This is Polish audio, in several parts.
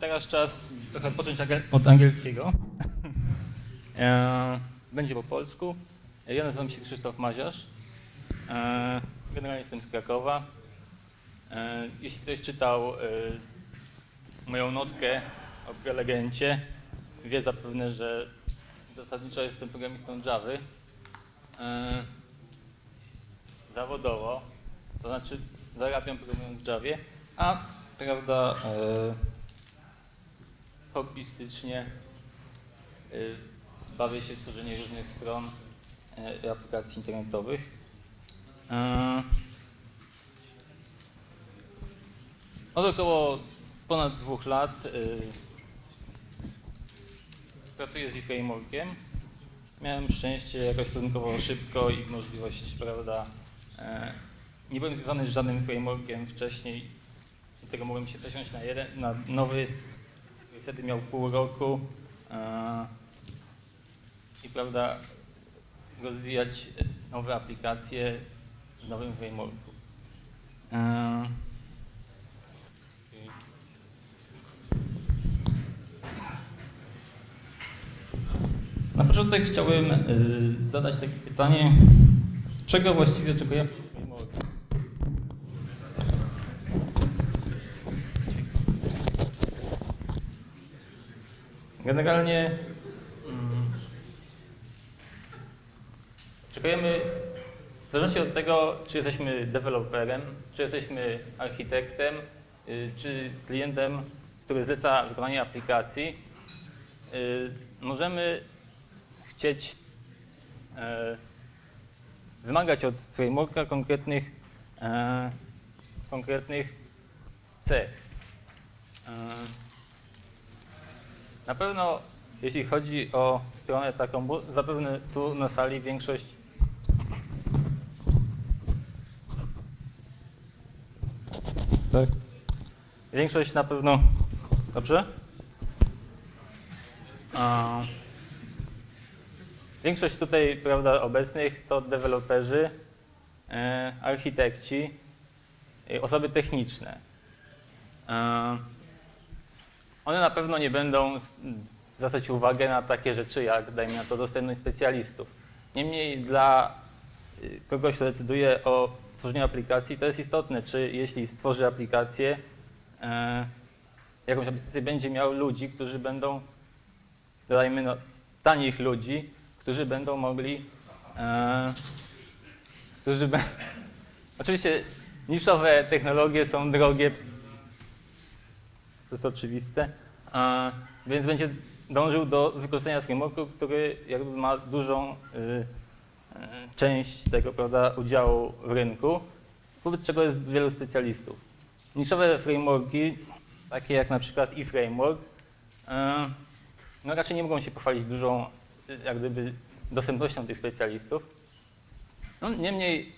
teraz czas trochę odpocząć od angielskiego. E, Będzie po polsku. Ja nazywam się Krzysztof Maziarz. E, Generalnie jestem z Krakowa. E, Jeśli ktoś czytał e, moją notkę o prelegencie, wie zapewne, że zasadniczo jestem programistą Java. E, Zawodowo, to znaczy zarabiam programując w Javie, a prawda e, hobbystycznie e, bawię się w tworzenie różnych stron i aplikacji internetowych. E, Od około ponad dwóch lat pracuję z e-frameworkiem. Miałem szczęście jakoś stosunkowo szybko i możliwość, prawda, nie byłem związany z żadnym frameworkiem wcześniej, dlatego mogłem się przesiąść na, jeden, na nowy, który wtedy miał pół roku e, i, prawda, rozwijać nowe aplikacje w nowym frameworku. E, Na początek chciałem y, zadać takie pytanie, czego właściwie oczekujemy od frameworka? Generalnie mm, oczekujemy, w zależności od tego, czy jesteśmy deweloperem, czy jesteśmy architektem, y, czy klientem, który zleca wykonanie aplikacji, y, możemy chcieć e, wymagać od frameworka konkretnych, e, konkretnych cech. Na pewno jeśli chodzi o stronę taką, bo zapewne tu na sali większość tak. Większość na pewno dobrze? A, Większość tutaj prawda, obecnych to deweloperzy, e, architekci, osoby techniczne. E, one na pewno nie będą zwracać uwagę na takie rzeczy jak, dajmy na to, dostępność specjalistów. Niemniej dla y, kogoś, kto decyduje o tworzeniu aplikacji, to jest istotne, czy jeśli stworzy aplikację, e, jakąś aplikację będzie miał ludzi, którzy będą, dajmy no, tanich ludzi, którzy będą mogli, e, którzy be, oczywiście niszowe technologie są drogie, to jest oczywiste, e, więc będzie dążył do wykorzystania frameworku, który jakby ma dużą y, y, część tego prawda, udziału w rynku, wobec czego jest wielu specjalistów. Niszowe frameworki, takie jak na przykład eFramework, e, no raczej nie mogą się pochwalić dużą jak gdyby dostępnością tych specjalistów. No, niemniej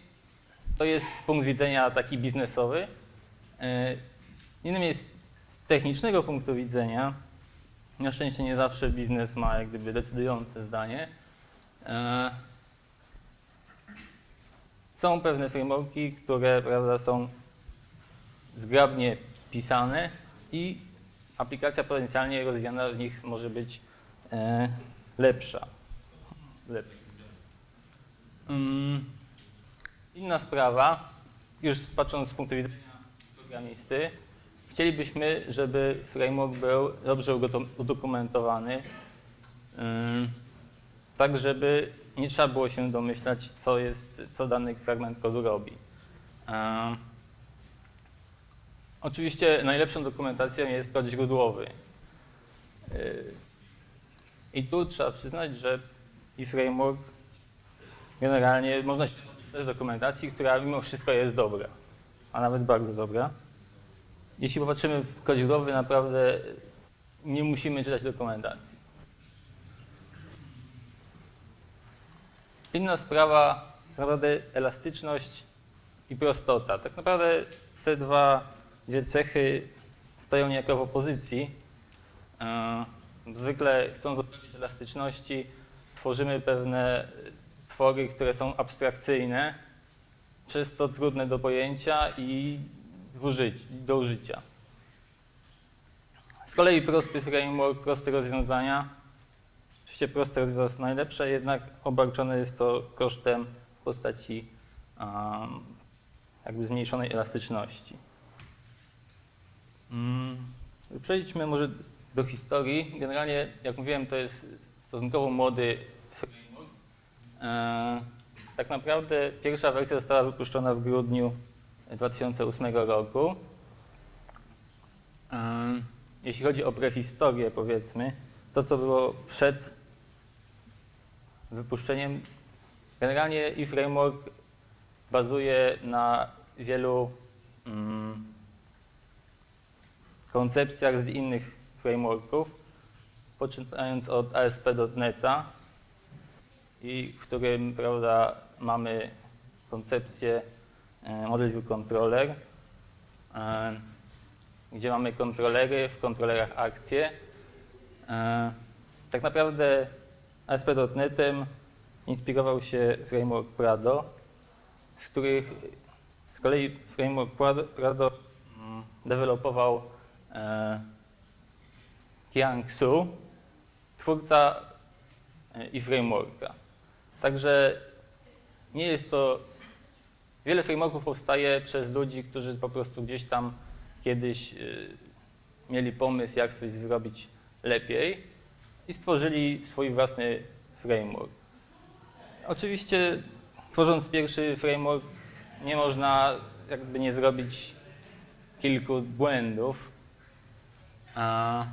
to jest punkt widzenia taki biznesowy. E, Innym jest technicznego punktu widzenia, na szczęście nie zawsze biznes ma jak gdyby decydujące zdanie. E, Są pewne frameworki, które prawda, są zgrabnie pisane i aplikacja potencjalnie rozwijana w nich może być e, lepsza. Mm, Inna sprawa, już patrząc z punktu widzenia programisty, chcielibyśmy, żeby framework był dobrze udokumentowany, ym, tak żeby nie trzeba było się domyślać, co, jest, co dany fragment kodu robi. Ym, Oczywiście najlepszą dokumentacją jest kod źródłowy. Yy, I tu trzeba przyznać, że i framework generalnie można się też dokumentacji, która mimo wszystko jest dobra, a nawet bardzo dobra. Jeśli popatrzymy w kod źródłowy, naprawdę nie musimy czytać dokumentacji. Inna sprawa, naprawdę elastyczność i prostota. Tak naprawdę te dwa, dwie cechy stoją niejako w opozycji. E, Zwykle chcąc doprowadzić elastyczności, tworzymy pewne twory, które są abstrakcyjne, co trudne do pojęcia i użyć, do użycia. Z kolei prosty framework, proste rozwiązania. Oczywiście proste rozwiązania są najlepsze, jednak obarczone jest to kosztem w postaci um, jakby zmniejszonej elastyczności. Mm, Przejdźmy może do historii. Generalnie, jak mówiłem, to jest stosunkowo młody framework. E, tak naprawdę pierwsza wersja została wypuszczona w grudniu 2008 roku. E, jeśli chodzi o prehistorię, powiedzmy, to co było przed wypuszczeniem, generalnie e-framework bazuje na wielu mm, koncepcjach z innych frameworków, poczynając od ASP.NETA, i w którym prawda, mamy koncepcję e, Model View Controller, e, gdzie mamy kontrolery, w kontrolerach akcje. E, tak naprawdę ASP.NETem inspirował się framework Prado, z których z kolei framework Prado, mm, dewelopował e, Kiang Su, twórca e, i frameworka. Także nie jest to. Wiele frameworków powstaje przez ludzi, którzy po prostu gdzieś tam kiedyś y, mieli pomysł, jak coś zrobić lepiej i stworzyli swój własny framework. Oczywiście, tworząc pierwszy framework, nie można jakby nie zrobić kilku błędów. A,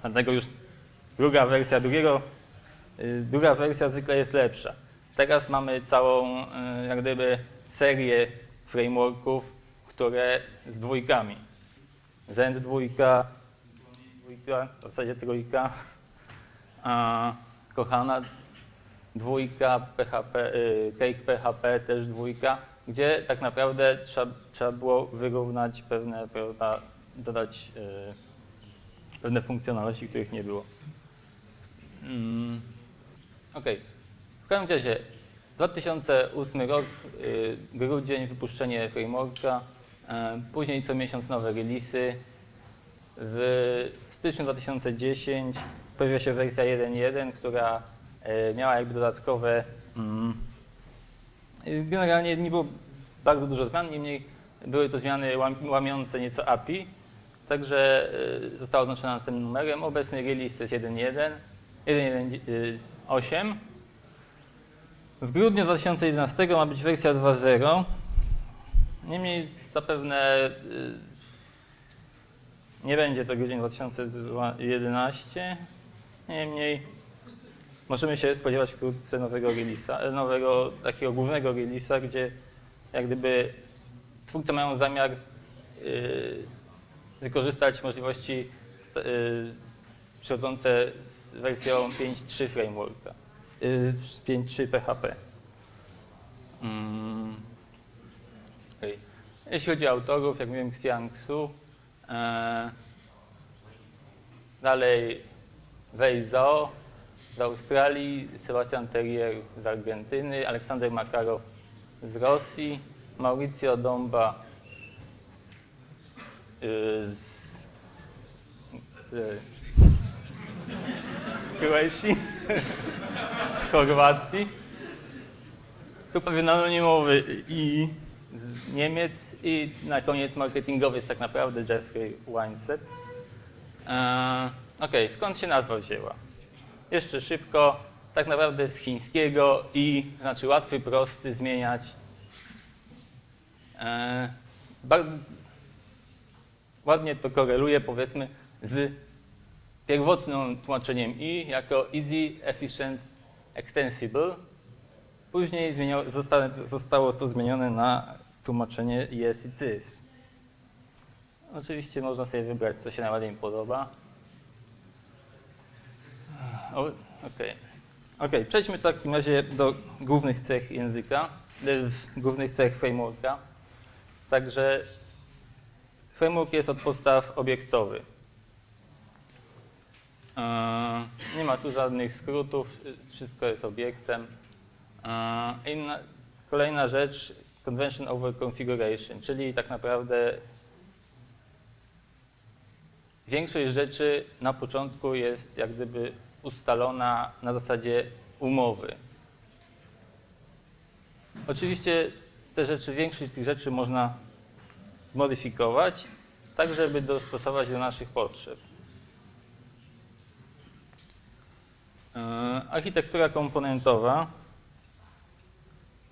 dlatego już druga wersja drugiego Y, Druga wersja zwykle jest lepsza. Teraz mamy całą y, jak gdyby serię frameworków, które z dwójkami. Zend dwójka, dwójka, w zasadzie trójka, a Kochana dwójka, PHP, y, Cake PHP też dwójka, gdzie tak naprawdę trzeba, trzeba było wyrównać pewne, prawda, dodać pewne funkcjonalności, których nie było. Mm. Ok. W każdym razie 2008 rok, y, grudzień, wypuszczenie frameworka, y, później co miesiąc nowe releasy. W styczniu 2010 pojawiła się wersja 1.1, która y, miała jakby dodatkowe, mm, generalnie nie było bardzo dużo zmian, niemniej były to zmiany łamiące nieco API, także została oznaczona następnym numerem. Obecny release to jest 1.1, 1.1 8. W grudniu 2011 ma być wersja 2.0. Niemniej zapewne y, nie będzie to grudzień 2011. Niemniej możemy się spodziewać wkrótce nowego releasa, e, nowego takiego głównego releasa, gdzie jak gdyby twórcy mają zamiar y, wykorzystać możliwości y, przychodzące z wersją 5.3 frameworka, z 5.3 PHP. Mm. Okay. Jeśli chodzi o autorów, jak mówiłem, Xiang Su, e, dalej Wei Zhao z Australii, Sebastian Terrier z Argentyny, Aleksander Makarow z Rosji, Mauricio Domba y, z, z z Kroacji, z Chorwacji. Tu pewien anonimowy i z Niemiec i na koniec marketingowy jest tak naprawdę Jeffrey Weinstein. Eee, ok, skąd się nazwa wzięła? Jeszcze szybko, tak naprawdę z chińskiego i znaczy łatwy, prosty, zmieniać. Eee, bardzo ładnie to koreluje powiedzmy z pierwotnym tłumaczeniem i jako easy, efficient, extensible. Później zostało, to zmienione na tłumaczenie yes it is. Oczywiście można sobie wybrać, co się najbardziej podoba. Okej. Okay. przejdźmy w takim razie do głównych cech języka, głównych cech frameworka. Także framework jest od podstaw obiektowy. E, nie ma tu żadnych skrótów, wszystko jest obiektem. E, inna, kolejna rzecz, convention over configuration, czyli tak naprawdę większość rzeczy na początku jest jak gdyby ustalona na zasadzie umowy. Oczywiście te rzeczy, większość tych rzeczy można modyfikować, tak żeby dostosować do naszych potrzeb. E, architektura komponentowa.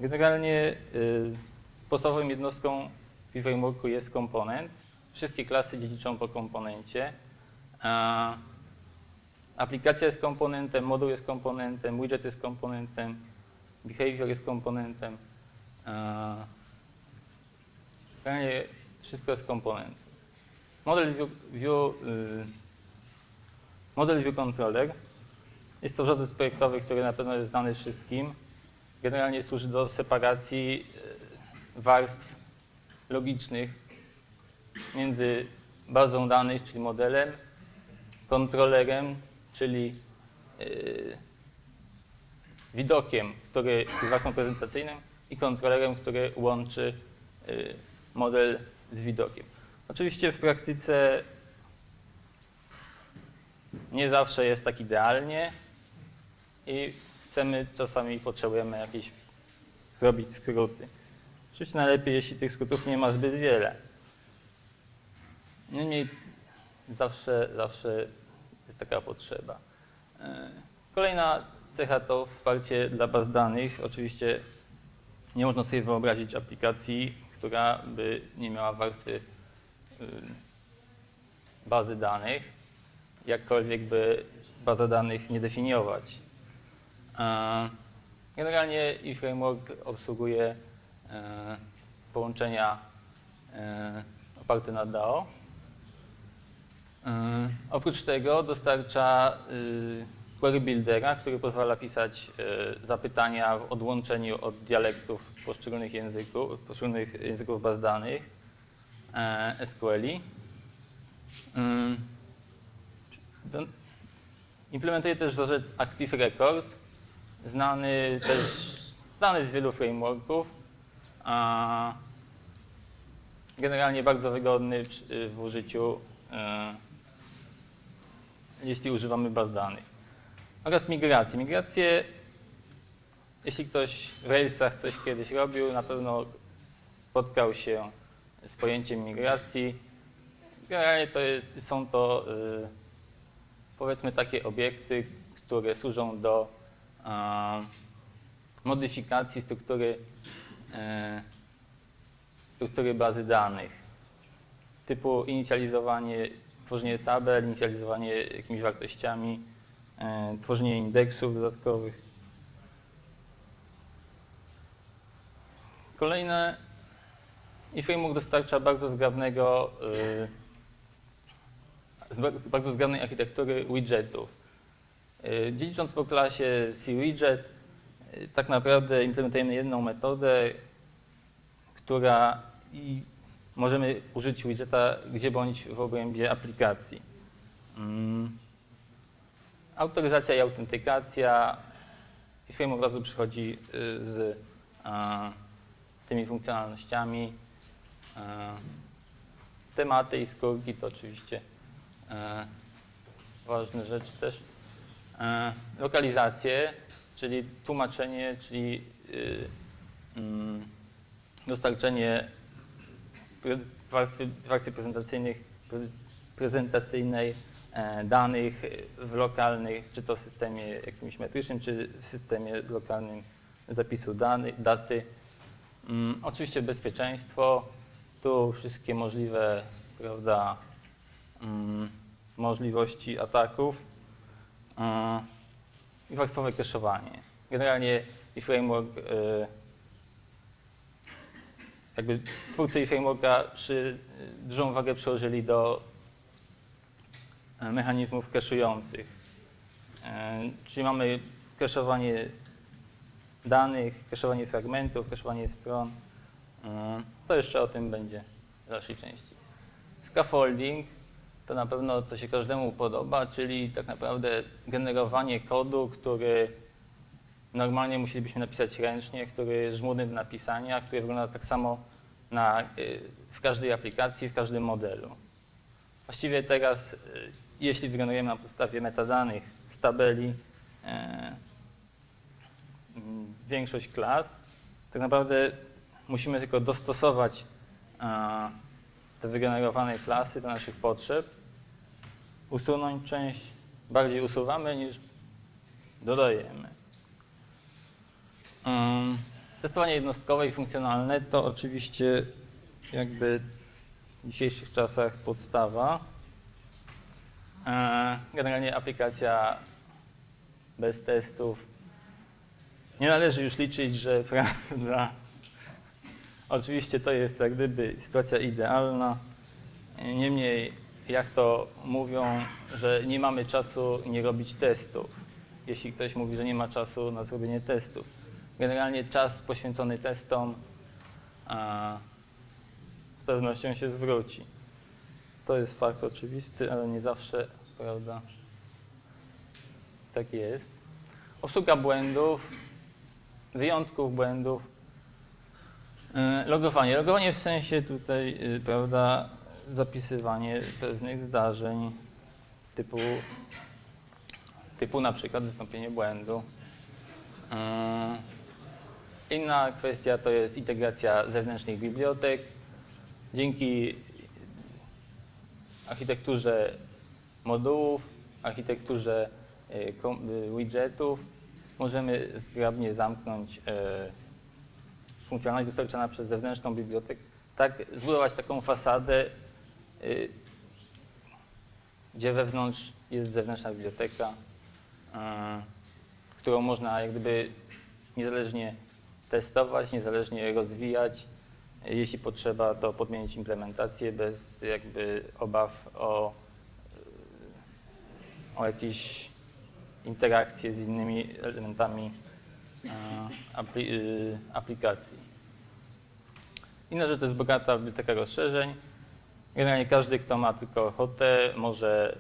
Generalnie y, podstawową jednostką w frameworku jest komponent. Wszystkie klasy dziedziczą po komponencie. Aplikacja jest komponentem, moduł jest komponentem, widget jest komponentem, behavior jest komponentem. Generalnie wszystko jest komponentem. Model view, view, y, model view controller jest to wzorzec projektowy, który na pewno jest znany wszystkim. Generalnie służy do separacji y, warstw logicznych między bazą danych, czyli modelem, kontrolerem, czyli yy, widokiem, który jest warstwą prezentacyjną i kontrolerem, który łączy yy, model z widokiem. Oczywiście w praktyce nie zawsze jest tak idealnie i chcemy, czasami potrzebujemy jakieś zrobić skróty. Oczywiście najlepiej, jeśli tych skrótów nie ma zbyt wiele. Niemniej zawsze, zawsze jest taka potrzeba. E, kolejna cecha to wsparcie dla baz danych. Oczywiście nie można sobie wyobrazić aplikacji, która by nie miała warstwy y, bazy danych, jakkolwiek by baza danych nie definiować. E, generalnie e-framework obsługuje e, połączenia oparte na DAO, E, oprócz tego dostarcza e, query buildera, który pozwala pisać e, zapytania w odłączeniu od dialektów poszczególnych języków, poszczególnych języków baz danych SQL-i. Implementuje też wzorzec Active Record, znany też znany z wielu frameworków. Generalnie bardzo wygodny w użyciu jeśli używamy baz danych. Oraz migracje. Migracje, jeśli ktoś w Railsach coś kiedyś robił, na pewno spotkał się z pojęciem migracji. Generalnie to jest, są to y, powiedzmy takie obiekty, które służą do modyfikacji struktury, y, struktury bazy danych typu inicjalizowanie tworzenie tabel, inicjalizowanie jakimiś wartościami, e, tworzenie indeksów dodatkowych. Kolejne i framework dostarcza bardzo zgrabnego, e, bardzo zgrabnej architektury widgetów. E, dziedzicząc po klasie C-widget, tak naprawdę implementujemy jedną metodę, która i możemy użyć widgeta gdzie bądź w obrębie aplikacji. Mm. Autoryzacja i autentykacja. I framework od razu przychodzi y, z tymi funkcjonalnościami. Tematy i skórki to oczywiście a, ważne rzeczy też. Lokalizacje, czyli tłumaczenie, czyli y, mm, dostarczenie w warstwie, prezentacyjnej e, danych w lokalnych, czy to w systemie jakimś metrycznym, czy w systemie lokalnym zapisu danych, daty. Um, oczywiście bezpieczeństwo, tu wszystkie możliwe prawda, um, możliwości ataków i warstwowe cache'owanie. Generalnie i framework jakby twórcy frameworka przy, dużą wagę przyłożyli do e, mechanizmów cache'ujących. E, czyli mamy cache'owanie danych, cache'owanie fragmentów, cache'owanie stron. E, to jeszcze o tym będzie w dalszej części. Scaffolding to na pewno co się każdemu podoba, czyli tak naprawdę generowanie kodu, który normalnie musielibyśmy napisać ręcznie, który jest żmudny do napisania, który wygląda tak samo na, y, w każdej aplikacji, w każdym modelu. Właściwie teraz, y, jeśli wygenerujemy na podstawie metadanych z tabeli e, mm, większość klas, tak naprawdę musimy tylko dostosować e, te wygenerowane klasy do naszych potrzeb, usunąć część, bardziej usuwamy niż dodajemy. Testowanie jednostkowe i funkcjonalne to oczywiście jakby w dzisiejszych czasach podstawa. E, Generalnie aplikacja bez testów. Nie należy już liczyć, że prawda. Oczywiście to jest jak gdyby sytuacja idealna. Niemniej, jak to mówią, że nie mamy czasu nie robić testów. Jeśli ktoś mówi, że nie ma czasu na zrobienie testów. Generalnie czas poświęcony testom a, z pewnością się zwróci. To jest fakt oczywisty, ale nie zawsze, prawda, tak jest. Obsługa błędów, wyjątków błędów. E, Logowanie. Logowanie w sensie tutaj, y, prawda, zapisywanie pewnych zdarzeń typu, typu na przykład wystąpienie błędu. E, Inna kwestia to jest integracja zewnętrznych bibliotek. Dzięki architekturze modułów, architekturze kom- e, widgetów możemy zgrabnie zamknąć funkcjonalność dostarczana przez zewnętrzną bibliotekę, tak zbudować taką fasadę, gdzie wewnątrz jest zewnętrzna biblioteka, y, którą można jak gdyby niezależnie testować, niezależnie rozwijać. Jeśli potrzeba, to podmienić implementację bez jakby obaw o, y, o jakieś interakcje z innymi elementami y, aplikacji. Inna rzecz to jest bogata biblioteka rozszerzeń. Generalnie każdy, kto ma tylko ochotę, może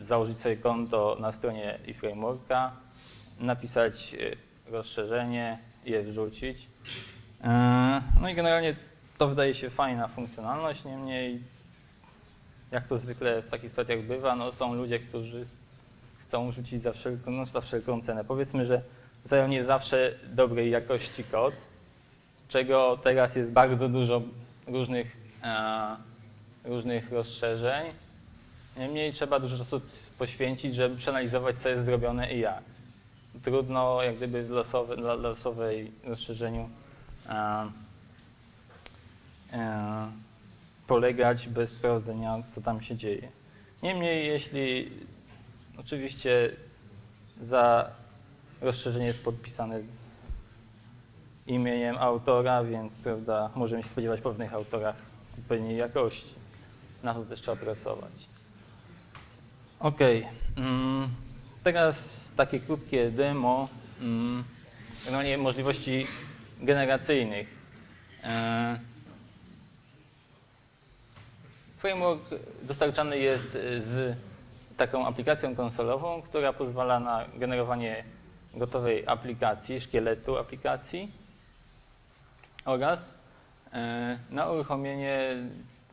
założyć sobie konto na stronie eFrameworka, napisać y, rozszerzenie i je wrzucić. E, No i generalnie to wydaje się fajna funkcjonalność, niemniej jak to zwykle w takich sytuacjach bywa, no są ludzie, którzy chcą rzucić za wszelką, no za wszelką cenę. Powiedzmy, że wzajemnie zawsze dobrej jakości kod, czego teraz jest bardzo dużo różnych, e, różnych rozszerzeń. Niemniej trzeba dużo czasu poświęcić, żeby przeanalizować, co jest zrobione i jak. Trudno jak gdyby w losowej rozszerzeniu e, e, polegać bez sprawdzenia, co tam się dzieje. Niemniej, jeśli oczywiście za rozszerzenie jest podpisane imieniem autora, więc prawda, możemy się spodziewać po pewnych autorach odpowiedniej jakości. Na to też trzeba pracować. Ok. Mm, teraz takie krótkie demo mm, generalnie możliwości generacyjnych. E, Framework dostarczany jest y, z taką aplikacją konsolową, która pozwala na generowanie gotowej aplikacji, szkieletu aplikacji oraz e, na uruchomienie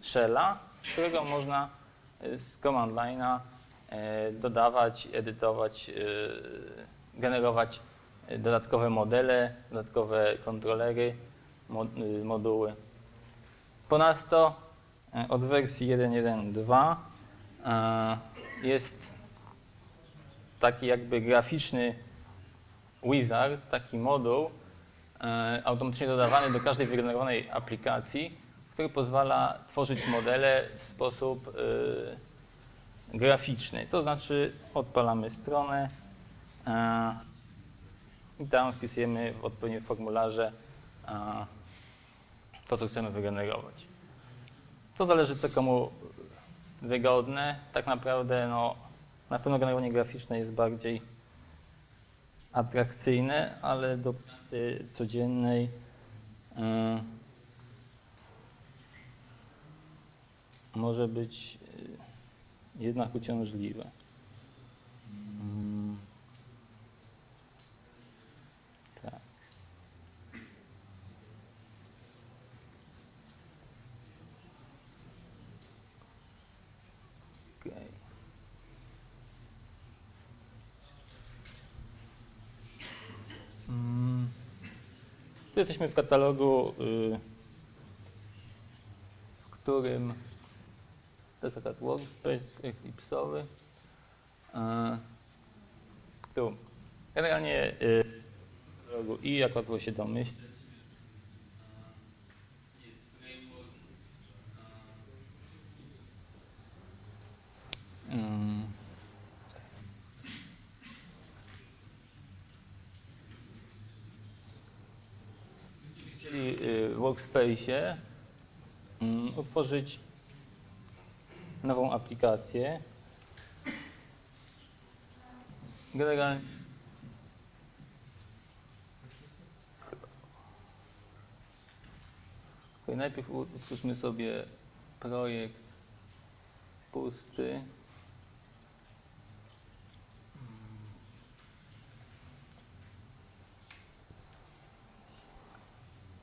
shella, którego można e, z command line'a e, dodawać, edytować, e, generować dodatkowe modele, dodatkowe kontrolery, mo- moduły. Ponadto od wersji 1.1.2 e, jest taki jakby graficzny wizard, taki moduł automatycznie dodawany do każdej wygenerowanej aplikacji, który pozwala tworzyć modele w sposób e, graficzny. To znaczy odpalamy stronę e, i tam wpisujemy w odpowiednim formularze e, to, co chcemy wygenerować. To zależy, co komu wygodne. Tak naprawdę no, na pewno generowanie graficzne jest bardziej atrakcyjne, ale do pracy codziennej y, może być y, jednak uciążliwe. Mm. Tak. Mm. Jesteśmy w katalogu, y, w którym akurat workspace Eclipse'owy. E, Tu generalnie w katalogu i jak łatwo się domyślić. Mm. chcieli y, w Workspace mm, utworzyć nową aplikację. Generalnie Okej, najpierw utwórzmy sobie projekt pusty.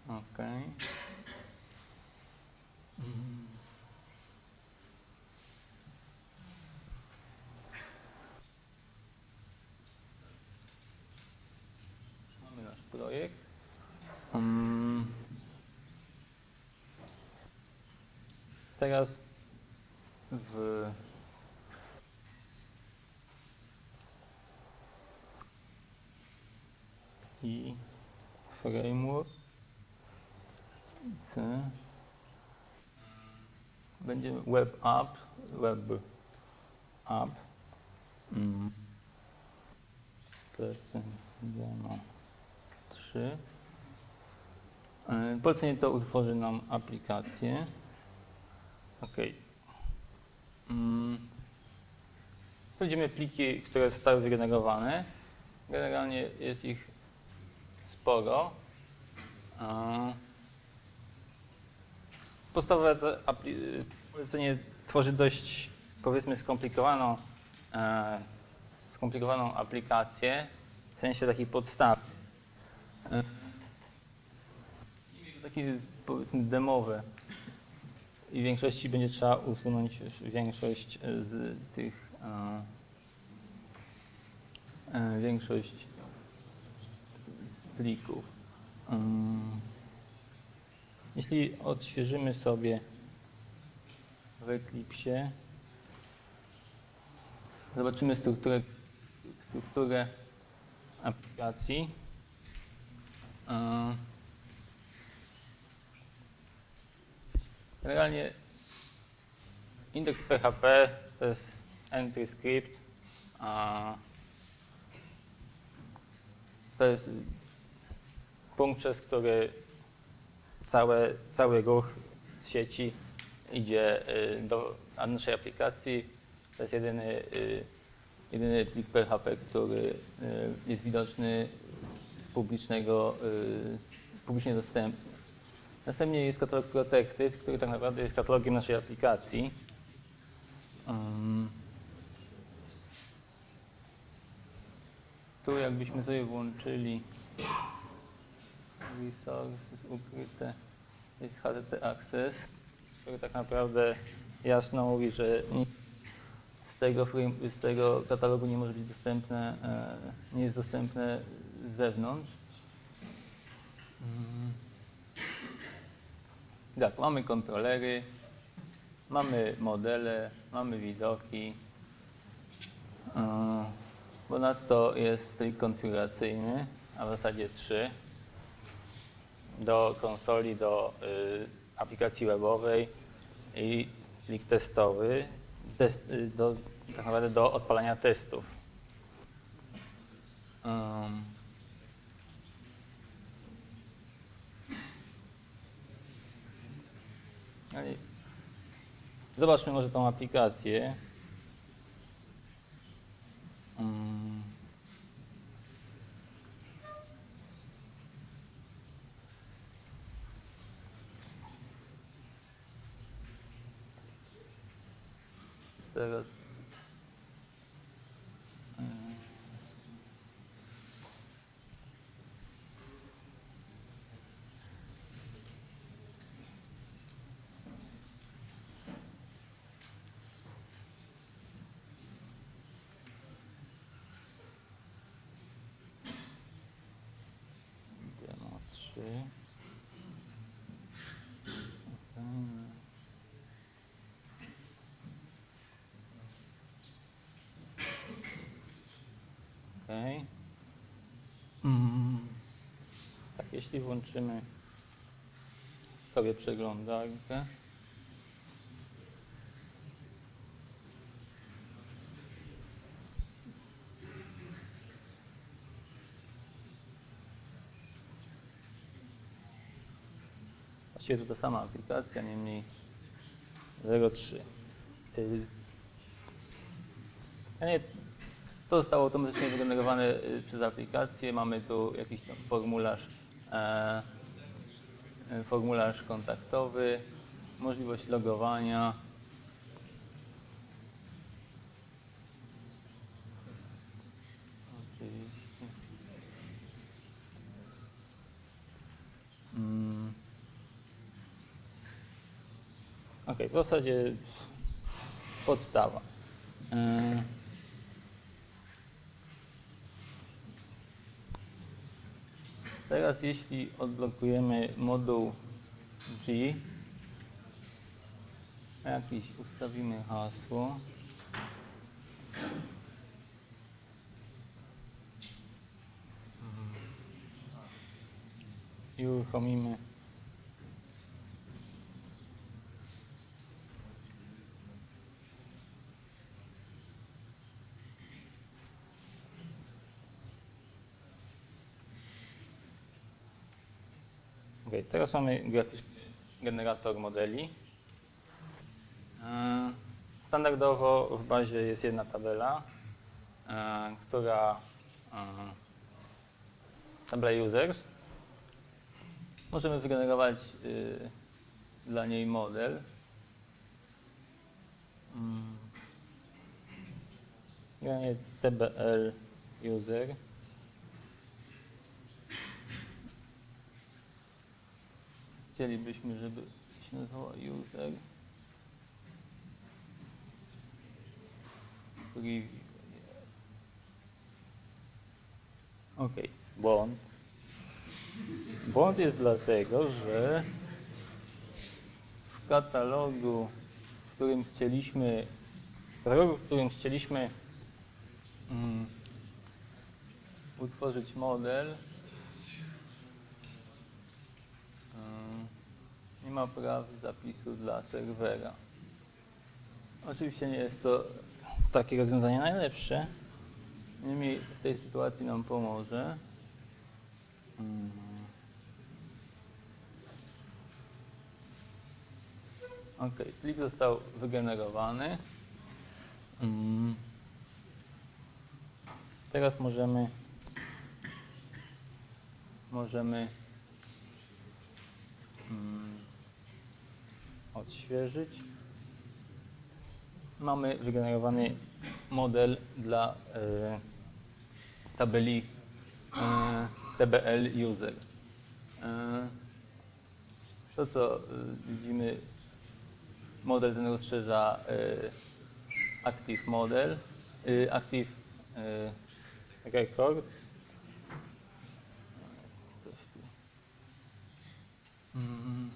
Okej. Mamy nasz projekt. Mm. Teraz w i framework C będzie web app, web app mm. PC demo 3 E, to utworzy nam aplikację. OK. Mm. Będziemy pliki, które zostały wygenerowane. Generalnie jest ich sporo. Podstawowe polecenie tworzy dość, powiedzmy, skomplikowaną, e, skomplikowaną aplikację, w sensie takiej podstawy. E, takie, powiedzmy, demowe. I w większości będzie trzeba usunąć większość z tych, e, e, większość z plików. Jeśli odświeżymy sobie w Eclipsie, zobaczymy strukturę, strukturę aplikacji. Generalnie indeks PHP to jest entry script, a to jest punkt, przez który całe, cały ruch z sieci idzie y, do naszej aplikacji. To jest jedyny, y, jedyny plik PHP, który y, jest widoczny z publicznego, publicznie dostępny. Następnie jest katalog Protected, który tak naprawdę jest katalogiem naszej aplikacji. Um, tu jakbyśmy sobie włączyli resources ukryte, jest HTTP Access, który tak naprawdę jasno mówi, że nic z tego, z tego katalogu nie może być dostępne, e, nie jest dostępne z zewnątrz. Tak, mamy kontrolery, mamy modele, mamy widoki. Ponadto jest plik konfiguracyjny, a w zasadzie trzy. Do konsoli, do y, aplikacji webowej i plik testowy, test, y, do, tak naprawdę do odpalania testów. Ym. Zobaczmy może tą aplikację. Mm. Teraz. Mm. Trzy. Okej. Mm. Tak, jeśli włączymy sobie przeglądarkę. Właściwie to ta sama aplikacja, niemniej 03. Y, to zostało automatycznie wygenerowane y, przez aplikację. Mamy tu jakiś formularz, e, formularz kontaktowy, możliwość logowania. Oczywiście. Mm. Ok, w zasadzie podstawa. E, Teraz jeśli odblokujemy moduł G, jakieś ustawimy hasło. I uruchomimy teraz mamy graficzny generator modeli. E, Standardowo w bazie jest jedna tabela, e, która e, tabela users. Możemy wygenerować y, dla niej model. Mm. Generalnie tbl user. Chcielibyśmy, żeby się nazywała user. Preview. Ok, błąd. Błąd jest dlatego, że w katalogu, w którym chcieliśmy, w katalogu, w którym chcieliśmy mm, utworzyć model, nie ma praw zapisu dla serwera. Oczywiście nie jest to takie rozwiązanie najlepsze, niemniej w tej sytuacji nam pomoże. Mm. Ok, plik został wygenerowany. Mm. Teraz możemy możemy mm, odświeżyć. Mamy wygenerowany model dla e, tabeli e, TBL user. To co e, widzimy, model ten rozszerza active model, active record. Coś tu. Mm.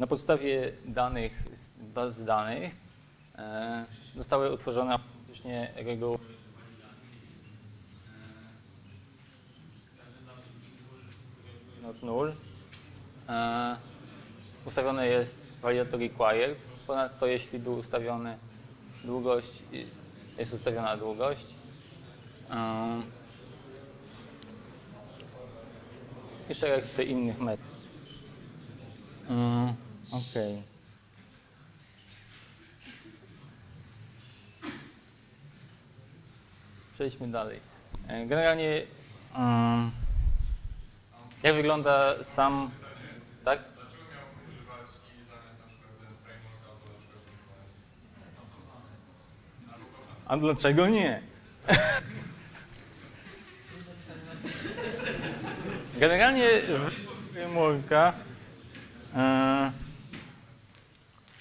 Na podstawie danych z bazy danych e, zostały utworzone automatycznie reguły not null. E, ustawione jest validator required. Ponadto jeśli był ustawiony długość, jest ustawiona długość. E, I szereg tutaj innych metod. Okej. Przejdźmy dalej. E, Generalnie em, jak wygląda sam, tak? Dlaczego miałbym używać i zamiast na przykład Zen Framework albo na przykład Symfony? A dlaczego nie? Generalnie w frameworka e,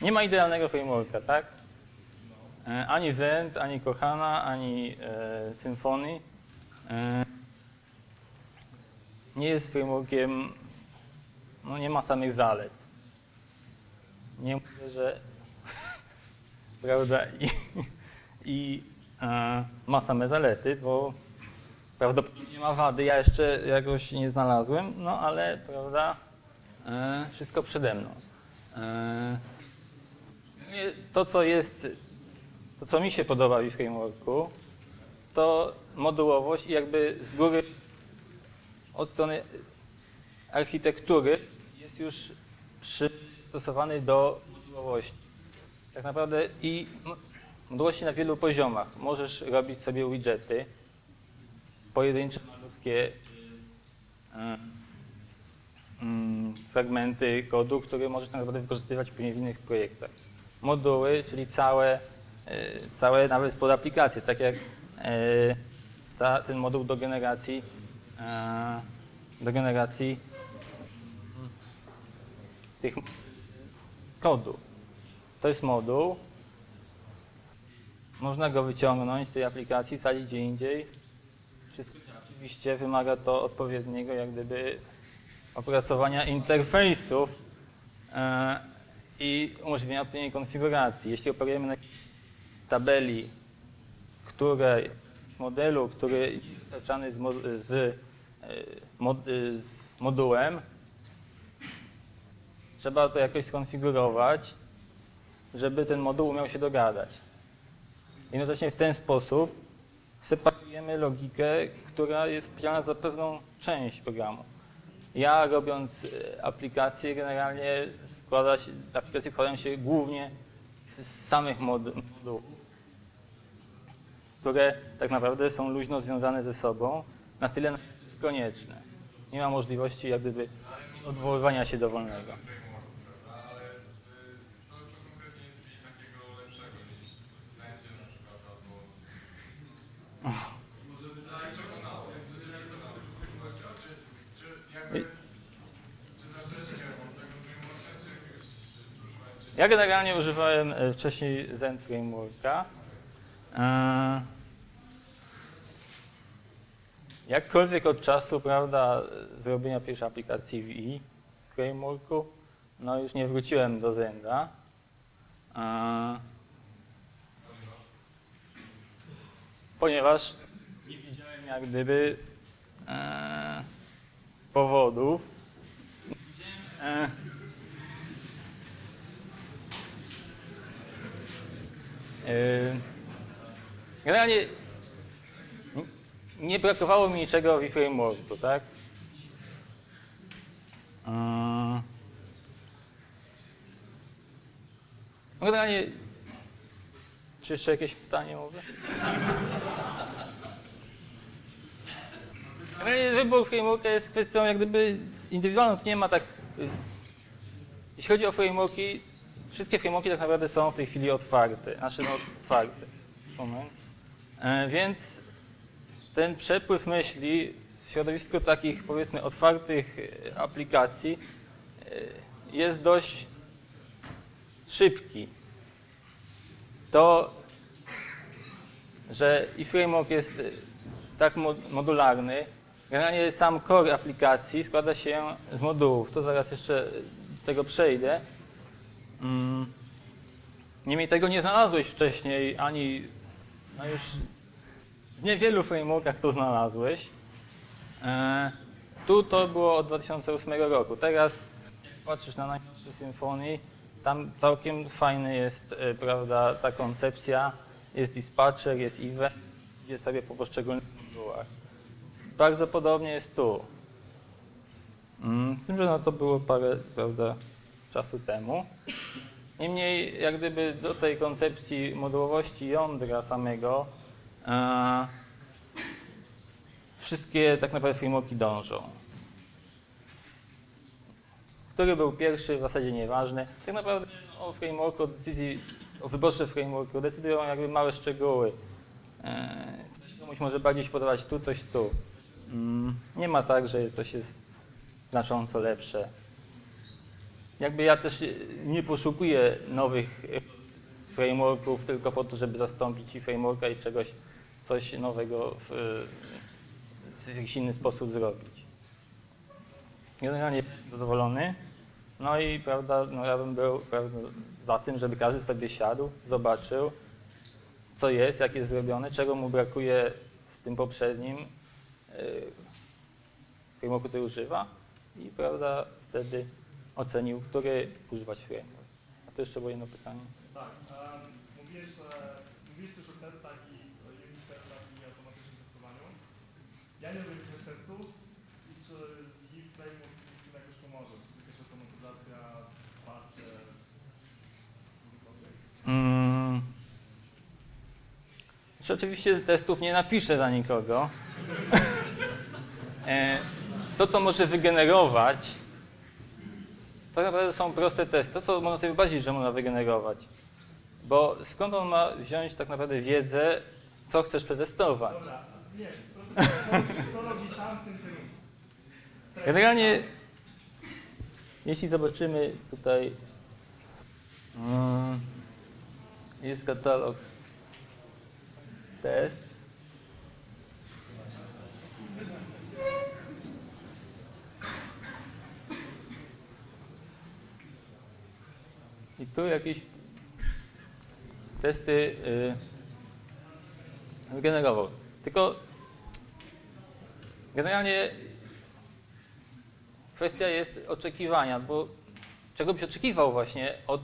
nie ma idealnego frameworka, tak? E, ani Zend, ani Kohana, ani e, Symfony. E, nie jest frameworkiem, no nie ma samych zalet. Nie mówię, że prawda i, i e, ma same zalety, bo prawdopodobnie ma wady. Ja jeszcze jakoś nie znalazłem, no ale prawda, e, wszystko przede mną. E, to, co jest, to, co mi się podoba w frameworku, to modułowość i jakby z góry od strony architektury jest już przystosowany do modułowości. Tak naprawdę i mo- modułowości na wielu poziomach. Możesz robić sobie widgety, pojedyncze malutkie e, mm, fragmenty kodu, które możesz tak naprawdę wykorzystywać później w innych projektach. Moduły, czyli całe, e, całe nawet pod aplikacje, tak jak e, ta, ten moduł do generacji, e, do generacji tych kodu. To jest moduł. Można go wyciągnąć z tej aplikacji, wsadzić gdzie indziej. Wszystko oczywiście wymaga to odpowiedniego jak gdyby opracowania interfejsów i umożliwienia odpowiedniej konfiguracji. Jeśli operujemy na jakiejś tabeli, które, modelu, który jest dostarczany z, mo- z, e, mod, e, z modułem, trzeba to jakoś skonfigurować, żeby ten moduł umiał się dogadać. Jednocześnie w ten sposób separujemy logikę, która jest odpowiedzialna za pewną część programu. Ja robiąc e, aplikacje generalnie składa się, aplikacje składają się głównie z samych mod- modułów, które tak naprawdę są luźno związane ze sobą, na tyle jest konieczne. Nie ma możliwości jak gdyby odwoływania się do wolnego. frameworku, prawda? Ale y, co, co konkretnie jest w niej takiego lepszego niż będzie na przykład albo... Może by się przekonało, co się przekonało w sytuacji, a czy, czy jakby... Czy zacząłeś, nie wiem, od tego frameworka, czy jakiegoś... Czy używałeś czy Ja generalnie używałem e, wcześniej Zen Frameworka. E, Jakkolwiek od czasu, prawda, zrobienia pierwszej aplikacji w i frameworku, no już nie wróciłem do Zenda. E, Ponieważ nie widziałem jak gdyby powodów. Nie widziałem, e, Yy, Generalnie n- nie brakowało mi niczego w frameworku, tak? Yy, no Generalnie, czy jeszcze jakieś pytanie może? Generalnie wybór frameworka jest kwestią jak gdyby indywidualną, tu nie ma tak... y, Jeśli chodzi o frameworki, wszystkie frameworki tak naprawdę są w tej chwili otwarte, znaczy no otwarte. E, więc ten przepływ myśli w środowisku takich powiedzmy otwartych e, aplikacji e, jest dość szybki. To, że i framework jest tak mo- modularny, generalnie sam core aplikacji składa się z modułów. To zaraz jeszcze do tego przejdę. Mm. Niemniej tego nie znalazłeś wcześniej, ani no już w niewielu frameworkach to znalazłeś. E, tu to było od 2008 roku. Teraz jak patrzysz na najnowsze Symfony, tam całkiem fajny jest e, prawda, ta koncepcja. Jest dispatcher, jest event, idzie sobie po poszczególnych modułach. Bardzo podobnie jest tu. Mm, z tym, że no to było parę prawda, czasu temu. Niemniej, jak gdyby do tej koncepcji modułowości jądra samego, e, wszystkie tak naprawdę frameworki dążą. Który był pierwszy, w zasadzie nieważny. Tak naprawdę o frameworku, o decyzji, o wyborze frameworku decydują jakby małe szczegóły. E, coś komuś może bardziej się podobać tu, coś tu. Mm, nie ma tak, że coś jest znacząco lepsze. Jakby ja też nie poszukuję nowych e, frameworków tylko po to, żeby zastąpić i frameworka i czegoś, coś nowego w, w jakiś inny sposób zrobić. generalnie zadowolony. No i prawda, no ja bym był prawda, za tym, żeby każdy sobie siadł, zobaczył, co jest, jak jest zrobione, czego mu brakuje w tym poprzednim yy, frameworku, który używa i prawda, wtedy ocenił, który używać framework. A to jeszcze było jedno pytanie. Tak, em, mówiłeś, że mówiłeś też o testach i o unit testach i automatycznym testowaniu. Ja nie lubię tych testów i czy Leaf Framework mi jakoś pomoże? Czy jest jakaś automatyzacja, wsparcie? Mm. Znaczy, oczywiście testów nie napiszę dla nikogo. E, to, co może wygenerować, to naprawdę są proste testy. To, co można sobie wyobrazić, że można wygenerować. Bo skąd on ma wziąć tak naprawdę wiedzę, co chcesz przetestować? Dobra, to, co, co robi sam w tym kierunku? Tak, Generalnie, jeśli zobaczymy tutaj, mm, jest katalog test. I tu jakieś testy y, wygenerował. Tylko generalnie kwestia jest oczekiwania, bo czego byś oczekiwał właśnie od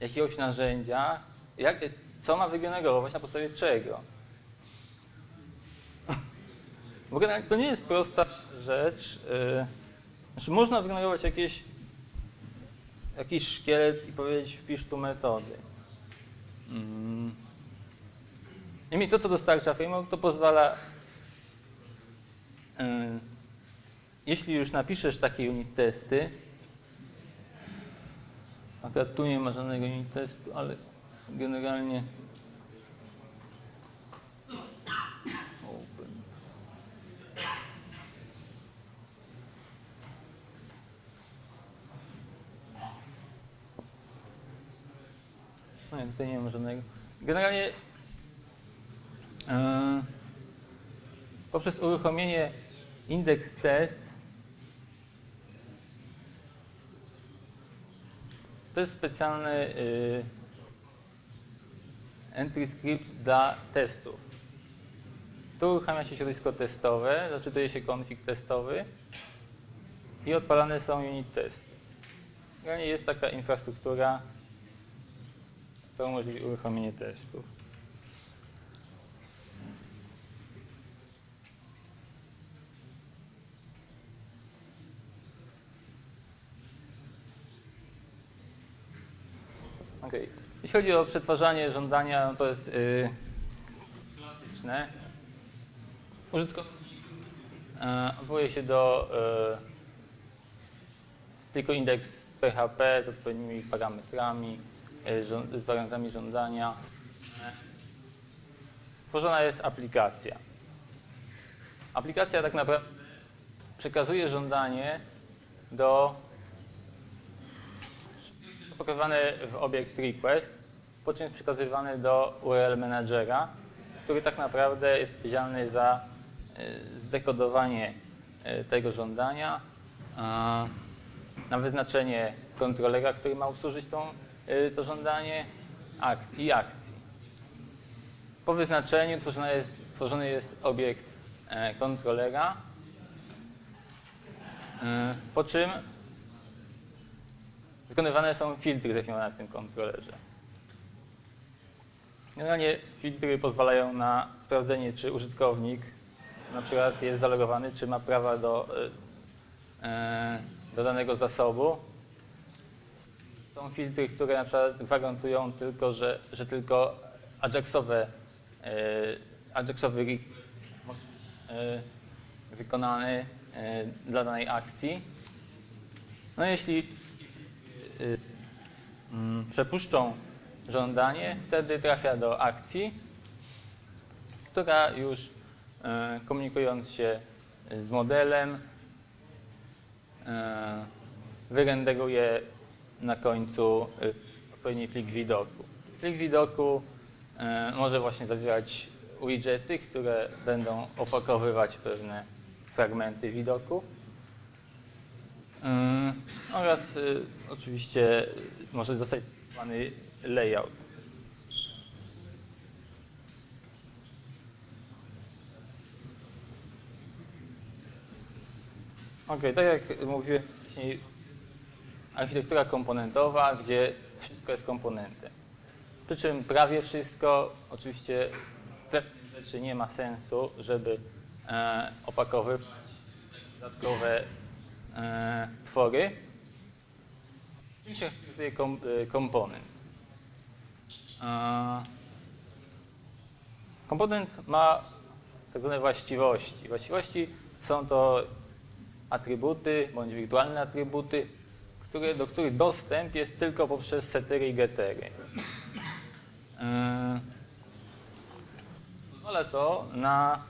jakiegoś narzędzia, jak, co ma wygenerować, na podstawie czego. Bo to nie jest prosta rzecz. Yy, znaczy można wygenerować jakieś, jakiś szkielet i powiedzieć wpisz tu metody. Mm. I to, co dostarcza framework, to pozwala yy, jeśli już napiszesz takie unit testy, akurat tu nie ma żadnego unit testu, ale generalnie No tutaj nie ma żadnego. Generalnie e, poprzez uruchomienie index test to jest specjalny y, entry script dla testów. Tu uruchamia się środowisko testowe, zaczytuje się konfig testowy i odpalane są unit testy. Generalnie jest taka infrastruktura, umożliwi uruchomienie testów. Okej. Jeśli chodzi o przetwarzanie żądania, no to jest yy, klasyczne. Użytkownik yy, odwołuje się do yy, pliku index PHP z odpowiednimi parametrami, yy, żą- parametrami żądania. Tworzona jest aplikacja. Aplikacja tak naprawdę przekazuje żądanie do pokazywany w obiekt request, po czym jest przekazywany do URL managera, który tak naprawdę jest odpowiedzialny za y, zdekodowanie y, tego żądania, na wyznaczenie kontrolera, który ma obsłużyć tą, to żądanie akcji i akcji. Po wyznaczeniu tworzony jest, tworzony jest obiekt e, kontrolera, e, po czym wykonywane są filtry zdefiniowane w tym kontrolerze. Generalnie filtry pozwalają na sprawdzenie, czy użytkownik na przykład jest zalogowany, czy ma prawa do, e, do danego zasobu. Są filtry, które na przykład gwarantują tylko, że, że tylko Ajaxowe, e, Ajaxowy request może być e, wykonany e, dla danej akcji. No jeśli y, mm, przepuszczą żądanie, wtedy trafia do akcji, która już komunikując się z modelem wyrenderuje na końcu y, odpowiedni plik widoku. Plik widoku y, może właśnie zawierać widgety, które będą opakowywać pewne fragmenty widoku. Ym, oraz y, oczywiście y, może zostać stosowany layout. Ok, tak jak mówiłem wcześniej, architektura komponentowa, gdzie wszystko jest komponentem. Przy czym prawie wszystko, oczywiście pewnych rzeczy nie ma sensu, żeby e, opakowywać dodatkowe e, twory. Czym się charakteryzuje kom, e, komponent? E, komponent ma tak zwane właściwości. Właściwości są to atrybuty bądź wirtualne atrybuty, które, do których dostęp jest tylko poprzez setery i gettery. Yy, Pozwala to na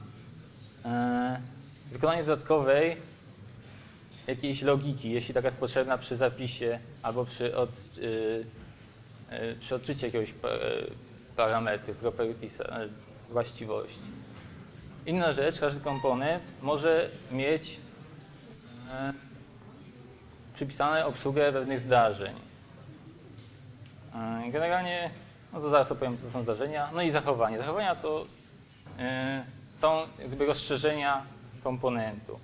yy, wykonanie dodatkowej jakiejś logiki, jeśli taka jest potrzebna przy zapisie albo przy, od, yy, yy, przy odczycie jakiegoś yy, parametru, properties, yy, właściwości. Inna rzecz, każdy komponent może mieć e, przypisane obsługę pewnych zdarzeń. E, Generalnie, no to zaraz opowiem, co to są zdarzenia. No i zachowania. Zachowania to e, są jakby rozszerzenia komponentu.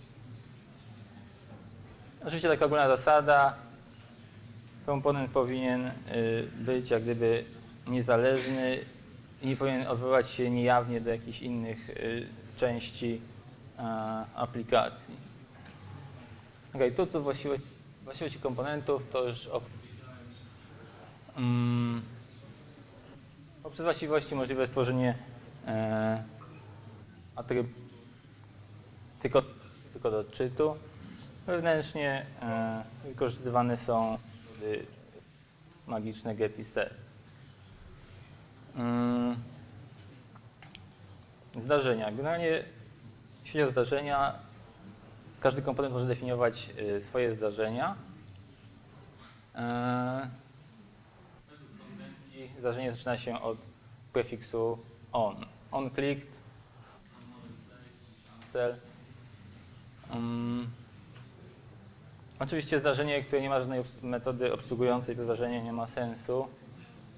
Oczywiście taka ogólna zasada, komponent powinien y, być jak gdyby niezależny i nie powinien odwoływać się niejawnie do jakichś innych części e, aplikacji. Ok, tu to właściwości, właściwości komponentów to już op- mm, poprzez właściwości możliwe jest tworzenie e, atryb- tylko, tylko do odczytu. Wewnętrznie e, wykorzystywane są magiczne get i set. Mm, Zdarzenia. Generalnie, jeśli zdarzenia, każdy komponent może definiować y, swoje zdarzenia. E, Według zdarzenie zaczyna się od prefiksu on. On clicked, cel. Mm, Oczywiście zdarzenie, które nie ma żadnej metody obsługującej to zdarzenie nie ma sensu,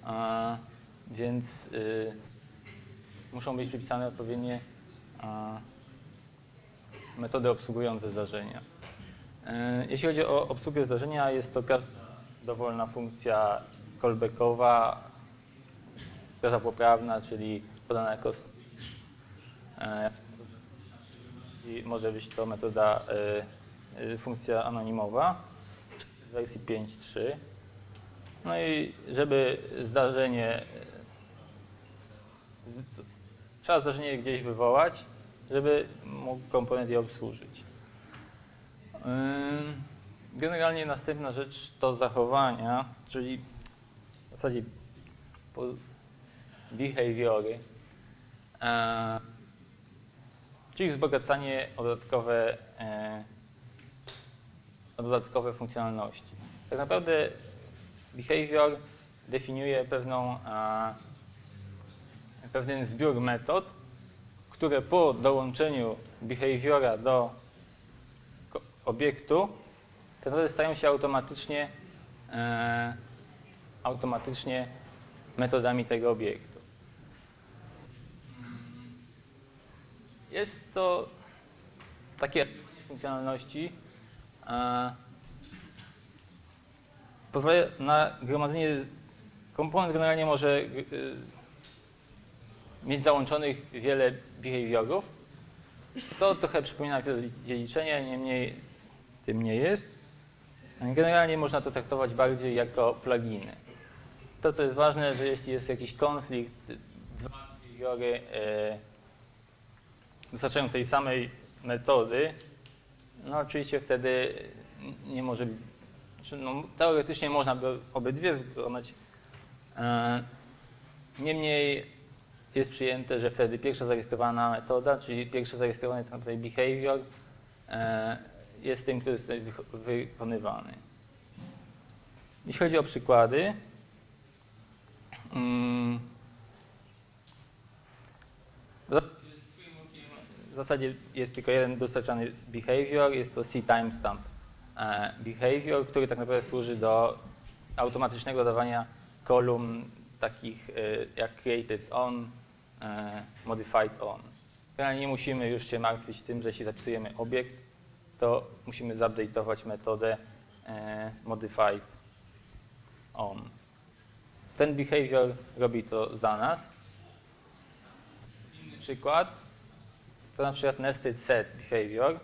a, więc y, muszą być przypisane odpowiednie a, metody obsługujące zdarzenia. Y, Jeśli chodzi o obsługę zdarzenia, jest to każda dowolna funkcja callbackowa, każda poprawna, czyli podana jako e, może być to metoda, y, funkcja anonimowa w wersji 5.3. No i żeby zdarzenie, trzeba zdarzenie gdzieś wywołać, żeby mógł komponent je obsłużyć. Generalnie następna rzecz to zachowania, czyli w zasadzie behawiory. E, czyli wzbogacanie o dodatkowe, e, o dodatkowe funkcjonalności. Tak naprawdę behavior definiuje pewną, e, pewien zbiór metod, które po dołączeniu behaviora do obiektu, te metody stają się automatycznie, e, automatycznie metodami tego obiektu. Jest to takie funkcjonalności e, pozwala na gromadzenie komponent generalnie może y, mieć załączonych wiele behaviorów. To trochę przypomina dziedziczenie, niemniej tym nie jest. Generalnie można to traktować bardziej jako pluginy. To, co jest ważne, że jeśli jest jakiś konflikt, dwa behawiory e, tej samej metody, no oczywiście wtedy nie może, no, teoretycznie można by obydwie wykonać. E, Niemniej jest przyjęte, że wtedy pierwsza zarejestrowana metoda, czyli pierwszy zarejestrowany tak naprawdę behavior e, jest tym, który jest wykonywany. Jeśli chodzi o przykłady, mm, w zasadzie jest tylko jeden dostarczany behavior, jest to C timestamp e, behavior, który tak naprawdę służy do automatycznego dawania kolumn takich e, jak created on, modified on. Nie musimy już się martwić tym, że jeśli zapisujemy obiekt, to musimy zupdate'ować metodę e, modified on. Ten behavior robi to za nas. Przykład to na przykład nested set behavior.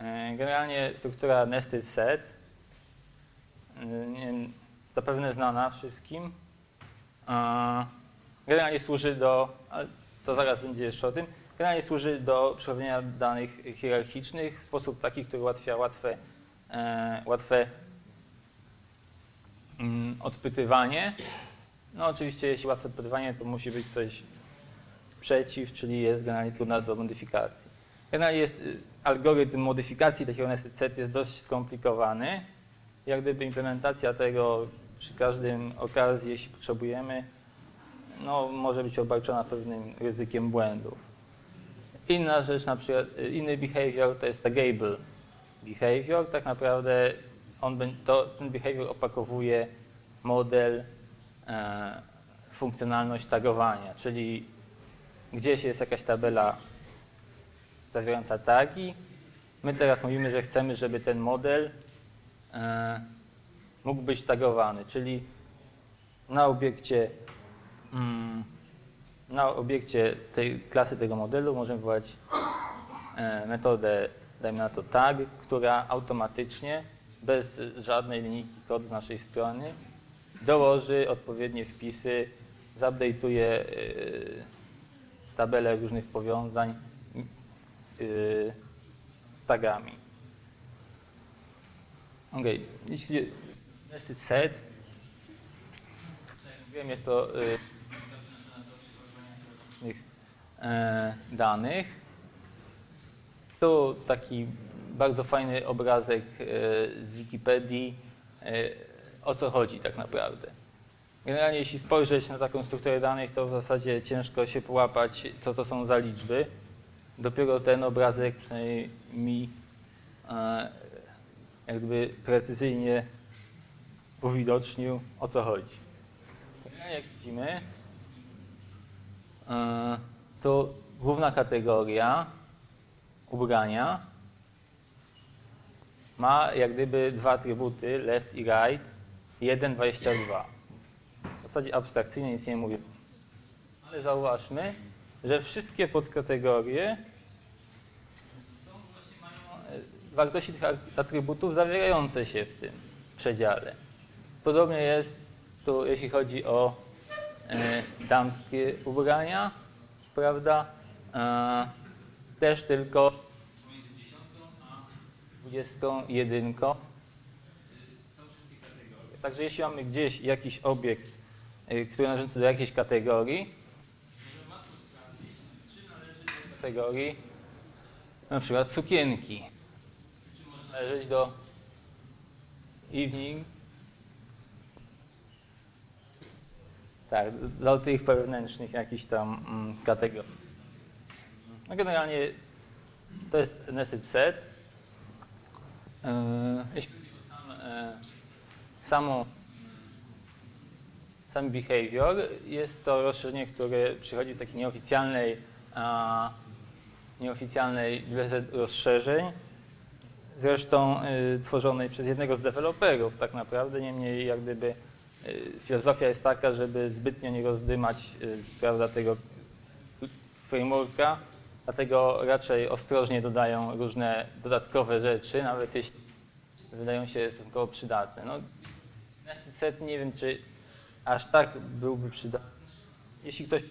E, Generalnie struktura nested set e, zapewne znana wszystkim. Generalnie służy do, to zaraz będzie jeszcze o tym, generalnie służy do przechowywania danych hierarchicznych w sposób taki, który ułatwia łatwe, e, łatwe mm, odpytywanie. No oczywiście jeśli łatwe odpytywanie, to musi być coś przeciw, czyli jest generalnie trudna do modyfikacji. Generalnie jest y, algorytm modyfikacji takiego set jest dość skomplikowany. Jak gdyby implementacja tego przy każdym okazji, jeśli potrzebujemy, no, może być obarczona pewnym ryzykiem błędów. Inna rzecz, na przykład y, inny behavior to jest tagable behavior. Tak naprawdę on, to, ten behavior opakowuje model e, funkcjonalność tagowania, czyli gdzieś jest jakaś tabela zawierająca tagi. My teraz mówimy, że chcemy, żeby ten model e, mógł być tagowany, czyli na obiekcie, na obiekcie tej klasy tego modelu możemy wywołać e, metodę, dajmy na to tag, która automatycznie, bez żadnej linijki kodu z naszej strony, dołoży odpowiednie wpisy, zupdate'uje e, tabelę różnych powiązań e, z tagami. Ok, jeśli nested set, jak mówiłem, jest to e, danych. Tu taki bardzo fajny obrazek e, z Wikipedii, e, o co chodzi tak naprawdę. Generalnie jeśli spojrzeć na taką strukturę danych, to w zasadzie ciężko się połapać, co to są za liczby. Dopiero ten obrazek przynajmniej mi jakby precyzyjnie uwidocznił, o co chodzi. Jak widzimy, to główna kategoria ubrania ma jak gdyby dwa atrybuty, left i right, 1, 22. W zasadzie abstrakcyjnie nic nie mówię. Ale zauważmy, że wszystkie podkategorie e, wartości tych atrybutów zawierające się w tym przedziale. Podobnie jest tu, jeśli chodzi o e, damskie ubrania, prawda? E, też tylko między 10 a 21 są wszystkie kategorie. Także jeśli mamy gdzieś jakiś obiekt, y, który należy do jakiejś kategorii, do kategorii na przykład sukienki, należeć do evening, tak, do tych wewnętrznych jakichś tam mm, kategorii. No generalnie to jest nested set. E, Jeśli chodzi o sam, samo, sam behavior, jest to rozszerzenie, które przychodzi w takiej nieoficjalnej, a, nieoficjalnej rozszerzeń, zresztą y, tworzonej przez jednego z deweloperów tak naprawdę, niemniej jak gdyby filozofia jest taka, żeby zbytnio nie rozdymać y, prawda, tego frameworka, dlatego raczej ostrożnie dodają różne dodatkowe rzeczy, nawet jeśli wydają się stosunkowo przydatne. No, set nie wiem, czy aż tak byłby przydatny. Jeśli ktoś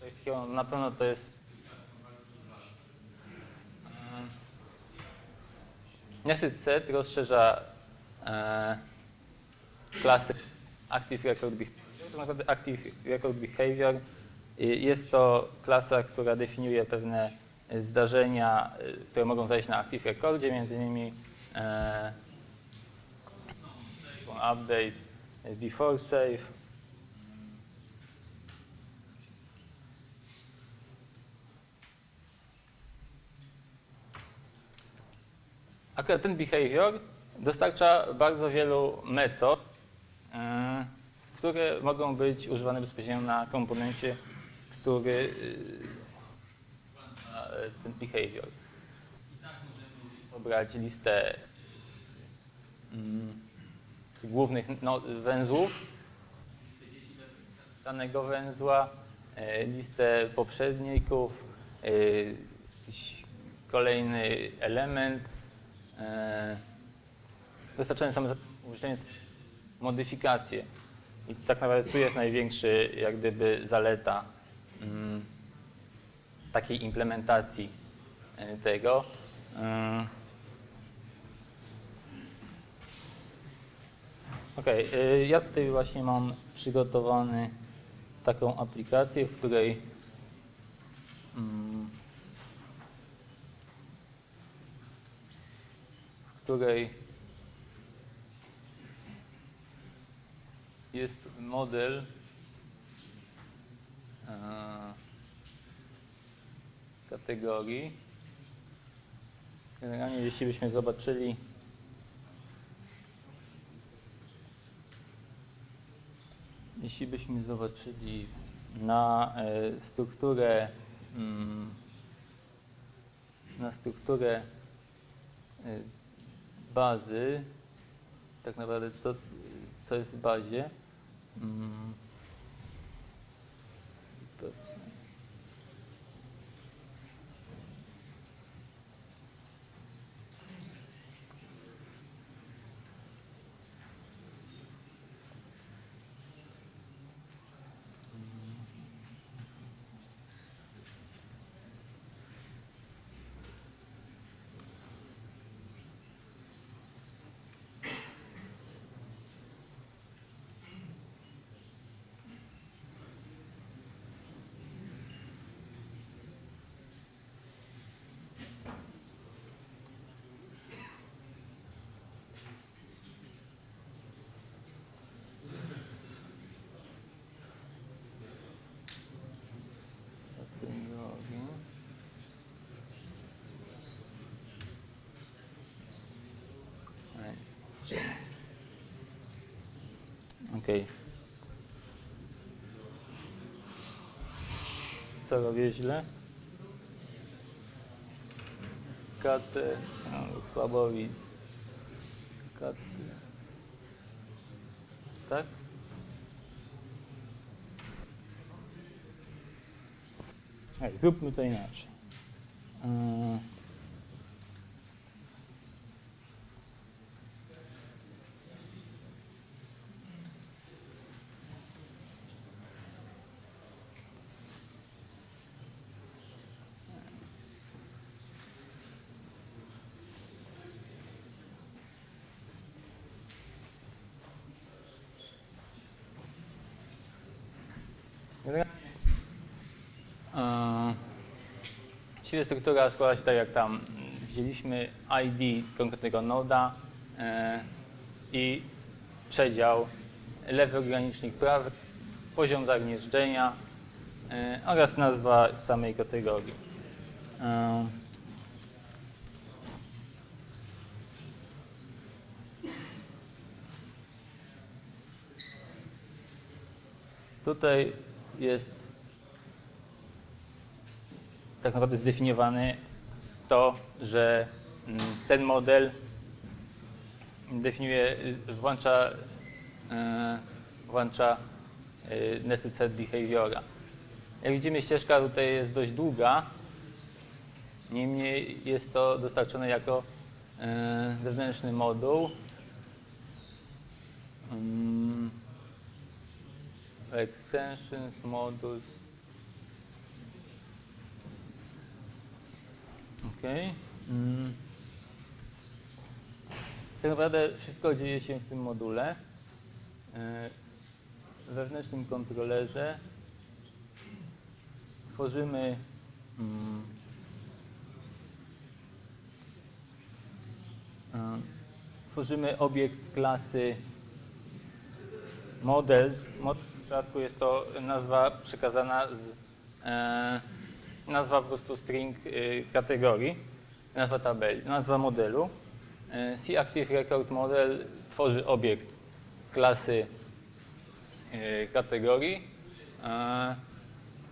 coś takiego, na pewno to jest Mm. Nested set rozszerza e, klasy Active Record Behavior. Tak naprawdę Active Record Behavior y, jest to klasa, która definiuje pewne y, zdarzenia, y, które mogą zajść na Active Recordzie, między innymi e, update, before save. akurat ten behavior dostarcza bardzo wielu metod, które mogą być używane bezpośrednio na komponencie, który ma e, ten behavior. Pobrać listę mm, głównych no, węzłów, danego węzła, e, listę poprzedników, kolejny element. Wystarczające są użycie modyfikacje. I tak naprawdę tu jest największy, jak gdyby, zaleta mm, takiej implementacji e, tego. E, Okej, y, ja tutaj właśnie mam przygotowany taką aplikację, w której mm, w której jest model e, kategorii. Generalnie jeśli byśmy zobaczyli Jeśli byśmy zobaczyli na e, strukturę mm, na strukturę e, bazy, tak naprawdę to, co jest w bazie, mm, to, co- kategorii. Ej, czekaj. Okej. Co robię źle? Katę, no, słabowic. Katy. Tak? Ej, zróbmy to inaczej. Yy. Generalnie Eee, Właściwie struktura składa się tak jak tam. mm, Wzięliśmy ID konkretnego noda e, i przedział, lewy ogranicznik prawy, poziom zagnieżdżenia e, oraz nazwa samej kategorii. E, Tutaj jest tak naprawdę zdefiniowane to, że mm, ten model definiuje, y, włącza, e, włącza y, nested set behaviora. Jak widzimy ścieżka tutaj jest dość długa, niemniej jest to dostarczone jako zewnętrzny moduł. Mm, Extensions, modules, Okej. Mm. Tak naprawdę wszystko dzieje się w tym module. E, W wewnętrznym kontrolerze tworzymy mm, e, tworzymy obiekt klasy. Model w przypadku jest to nazwa przekazana z e, nazwa po prostu string y, kategorii, nazwa tabeli, nazwa modelu. E, C-Active Record Model tworzy obiekt klasy e, kategorii.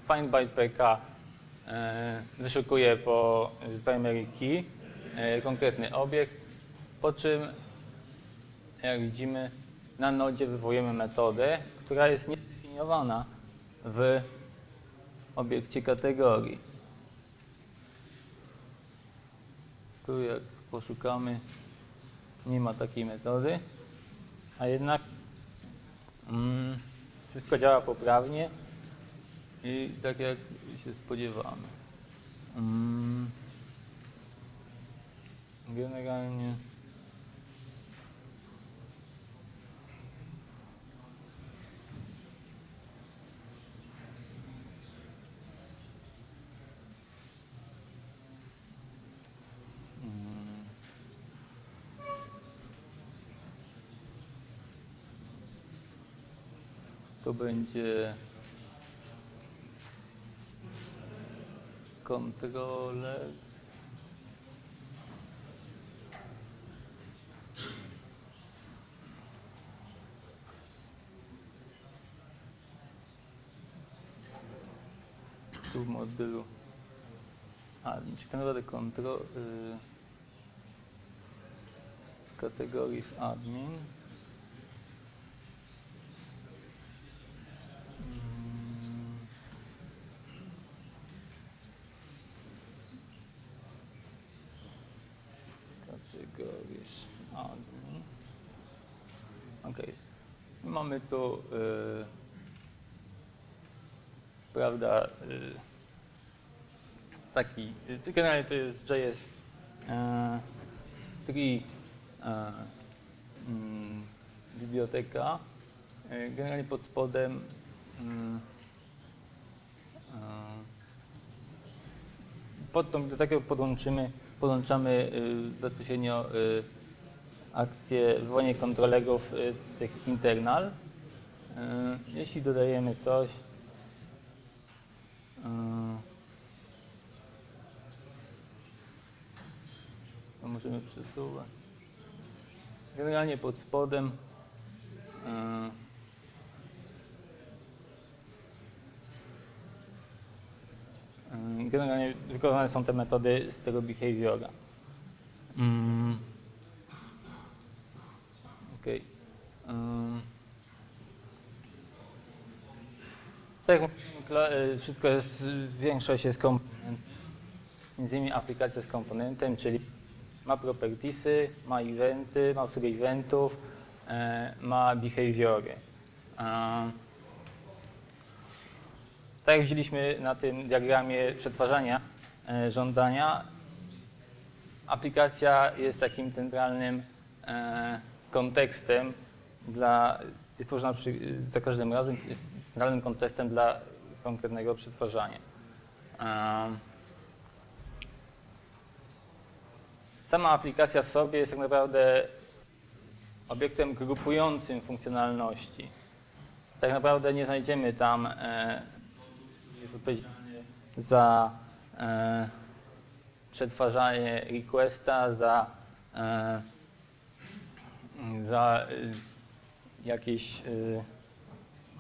Find by PK wyszukuje po primary key konkretny obiekt, po czym jak widzimy na nodzie wywołujemy metodę, która jest niedefiniowana w obiekcie kategorii. Tu jak poszukamy, nie ma takiej metody, a jednak mm, wszystko działa poprawnie i tak jak się spodziewamy. Mm, generalnie to będzie kontroler tu w czy tak naprawdę kontrol y, kategorii w admin Mm. Categories admin. Ok. Mamy tu, y, prawda, y, taki, y, generalnie to jest JS 3 e, mm, biblioteka. Generalnie pod spodem pod tą bibliotekę podłączymy, podłączamy y, bezpośrednio y, akcję wywołanie kontrolerów y, tych internal. Y, Jeśli dodajemy coś, y, to możemy przesuwać. Generalnie pod spodem generalnie wykonane są te metody z tego behaviora. Mm. Okej. Ym. Tak jak mówiłem, y, wszystko jest, większość jest komponent. Między innymi aplikacja z komponentem, czyli ma propertiesy, ma eventy, ma obsługę eventów, e, ma behaviory. E, tak jak widzieliśmy na tym diagramie przetwarzania e, żądania, aplikacja jest takim centralnym e, kontekstem dla, jest tworzona przy, za każdym razem, jest centralnym kontekstem dla konkretnego przetwarzania. Sama aplikacja w sobie jest tak naprawdę obiektem grupującym funkcjonalności. Tak naprawdę nie znajdziemy tam e, jest odpowiedzialny za e, przetwarzanie requesta, za, e, za jakieś e,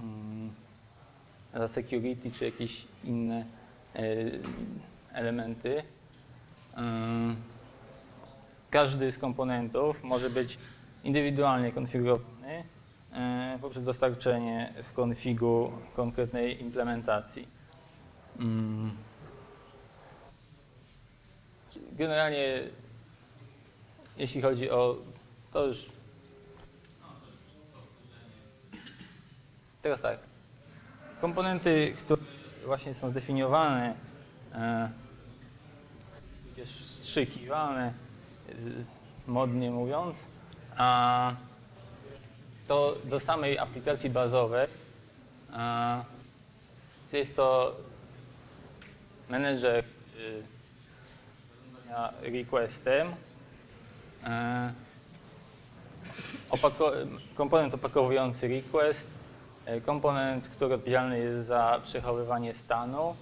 mm, za security czy jakieś inne e, elementy. E, każdy z komponentów może być indywidualnie konfigurowany poprzez dostarczenie w konfigu konkretnej implementacji. Mm. Generalnie, jeśli chodzi o to już. Teraz tak. Komponenty, które właśnie są zdefiniowane, e, tudzież wstrzykiwane, y, modnie mówiąc, a to do samej aplikacji bazowej jest to menedżer zarządzania requestem, e, komponent opakowujący request, e, komponent, który odpowiedzialny jest za przechowywanie stanu,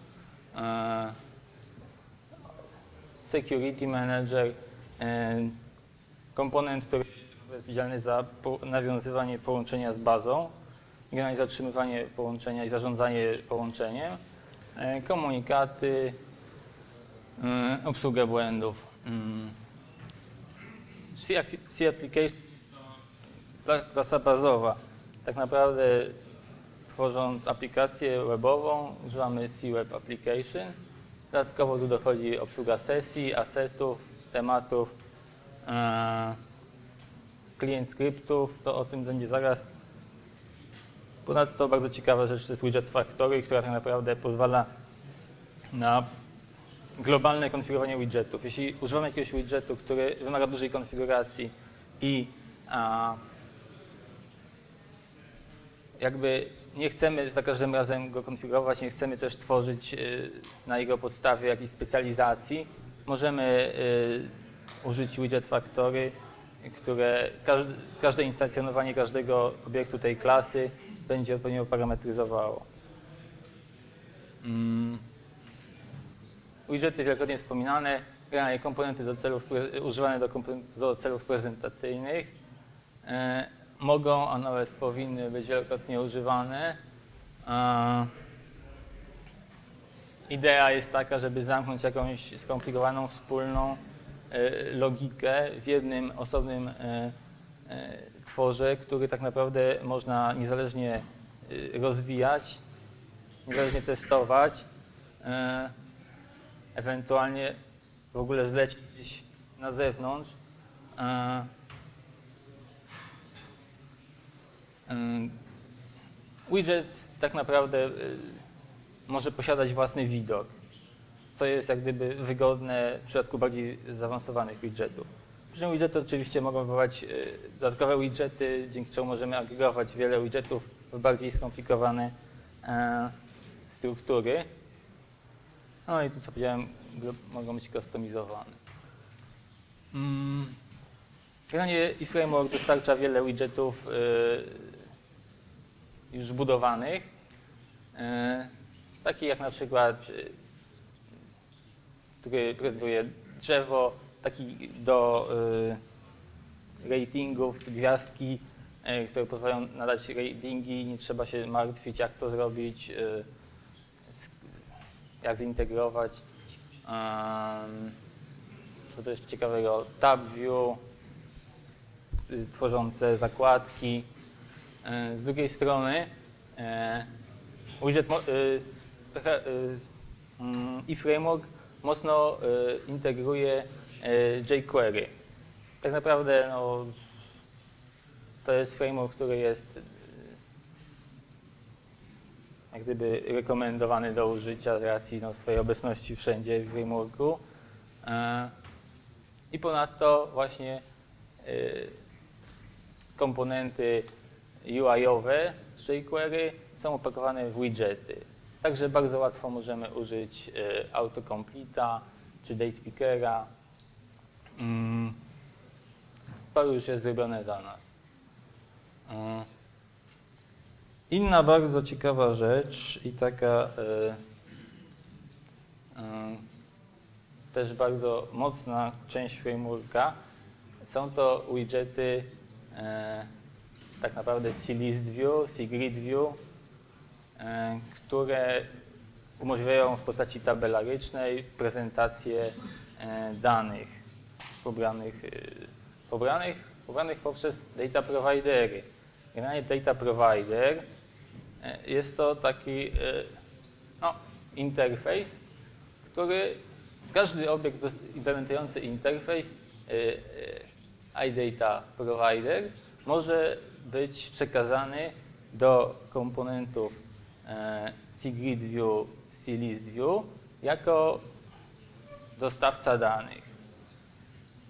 e, security manager, e, komponent, który jest odpowiedzialny za nawiązywanie połączenia z bazą, generalnie zatrzymywanie połączenia i zarządzanie połączeniem, e, komunikaty, e, obsługę błędów. Mm. C, C Application to klasa bazowa. Tak naprawdę tworząc aplikację webową używamy C Web Application. Dodatkowo tu dochodzi obsługa sesji, asetów, tematów, e, klient skryptów, to o tym będzie zaraz. Ponadto bardzo ciekawa rzecz to jest Widget Factory, która tak naprawdę pozwala na globalne konfigurowanie widgetów. Jeśli używamy jakiegoś widgetu, który wymaga dużej konfiguracji i a, jakby nie chcemy za każdym razem go konfigurować, nie chcemy też tworzyć y, na jego podstawie jakiejś specjalizacji, możemy y, użyć widget factory, które każde, instancjonowanie każdego obiektu tej klasy będzie odpowiednio parametryzowało. Mm. Widgety wielokrotnie wspominane, generalnie komponenty do celów, używane do, do celów prezentacyjnych e, mogą, a nawet powinny być wielokrotnie używane. E, idea jest taka, żeby zamknąć jakąś skomplikowaną, wspólną e, logikę w jednym osobnym e, tworze, który tak naprawdę można niezależnie rozwijać, niezależnie testować. Ewentualnie w ogóle zlecić gdzieś na zewnątrz. E, e, Widget tak naprawdę e, może posiadać własny widok, co jest jak gdyby wygodne w przypadku bardziej zaawansowanych widgetów. Przy widgety oczywiście mogą wywołać e, dodatkowe widgety, dzięki czemu możemy agregować wiele widgetów w bardziej skomplikowane e, struktury. No i tu co powiedziałem, mogą być customizowane. Mm. Generalnie eFramework dostarcza wiele widgetów y, już budowanych, y, takich jak na przykład, który prezentuje drzewo, taki do y, ratingów, gwiazdki, które pozwalają nadać ratingi, nie trzeba się martwić jak to zrobić. jak zintegrować. Co jest ciekawego? TabView, y, tworzące zakładki. Y, z drugiej strony e, widget mm, eFramework mocno y, integruje y, jQuery. Tak naprawdę no, to jest framework, który jest jak gdyby rekomendowany do użycia z racji no, swojej obecności wszędzie w frameworku. E, I ponadto właśnie e, komponenty UI-owe z jQuery są opakowane w widgety. Także bardzo łatwo możemy użyć e, autocompleta czy datepickera. Mm, To już jest zrobione za nas. E, Inna bardzo ciekawa rzecz i taka e, e, też bardzo mocna część frameworka są to widgety tak naprawdę C-list view, C-grid view, e, które umożliwiają w postaci tabelarycznej prezentację e, danych pobranych, e, pobranych, pobranych poprzez data providery. Generalnie data provider jest to taki no, interfejs, który każdy obiekt implementujący interfejs iData Provider może być przekazany do komponentów e, CGridView, CListView jako dostawca danych.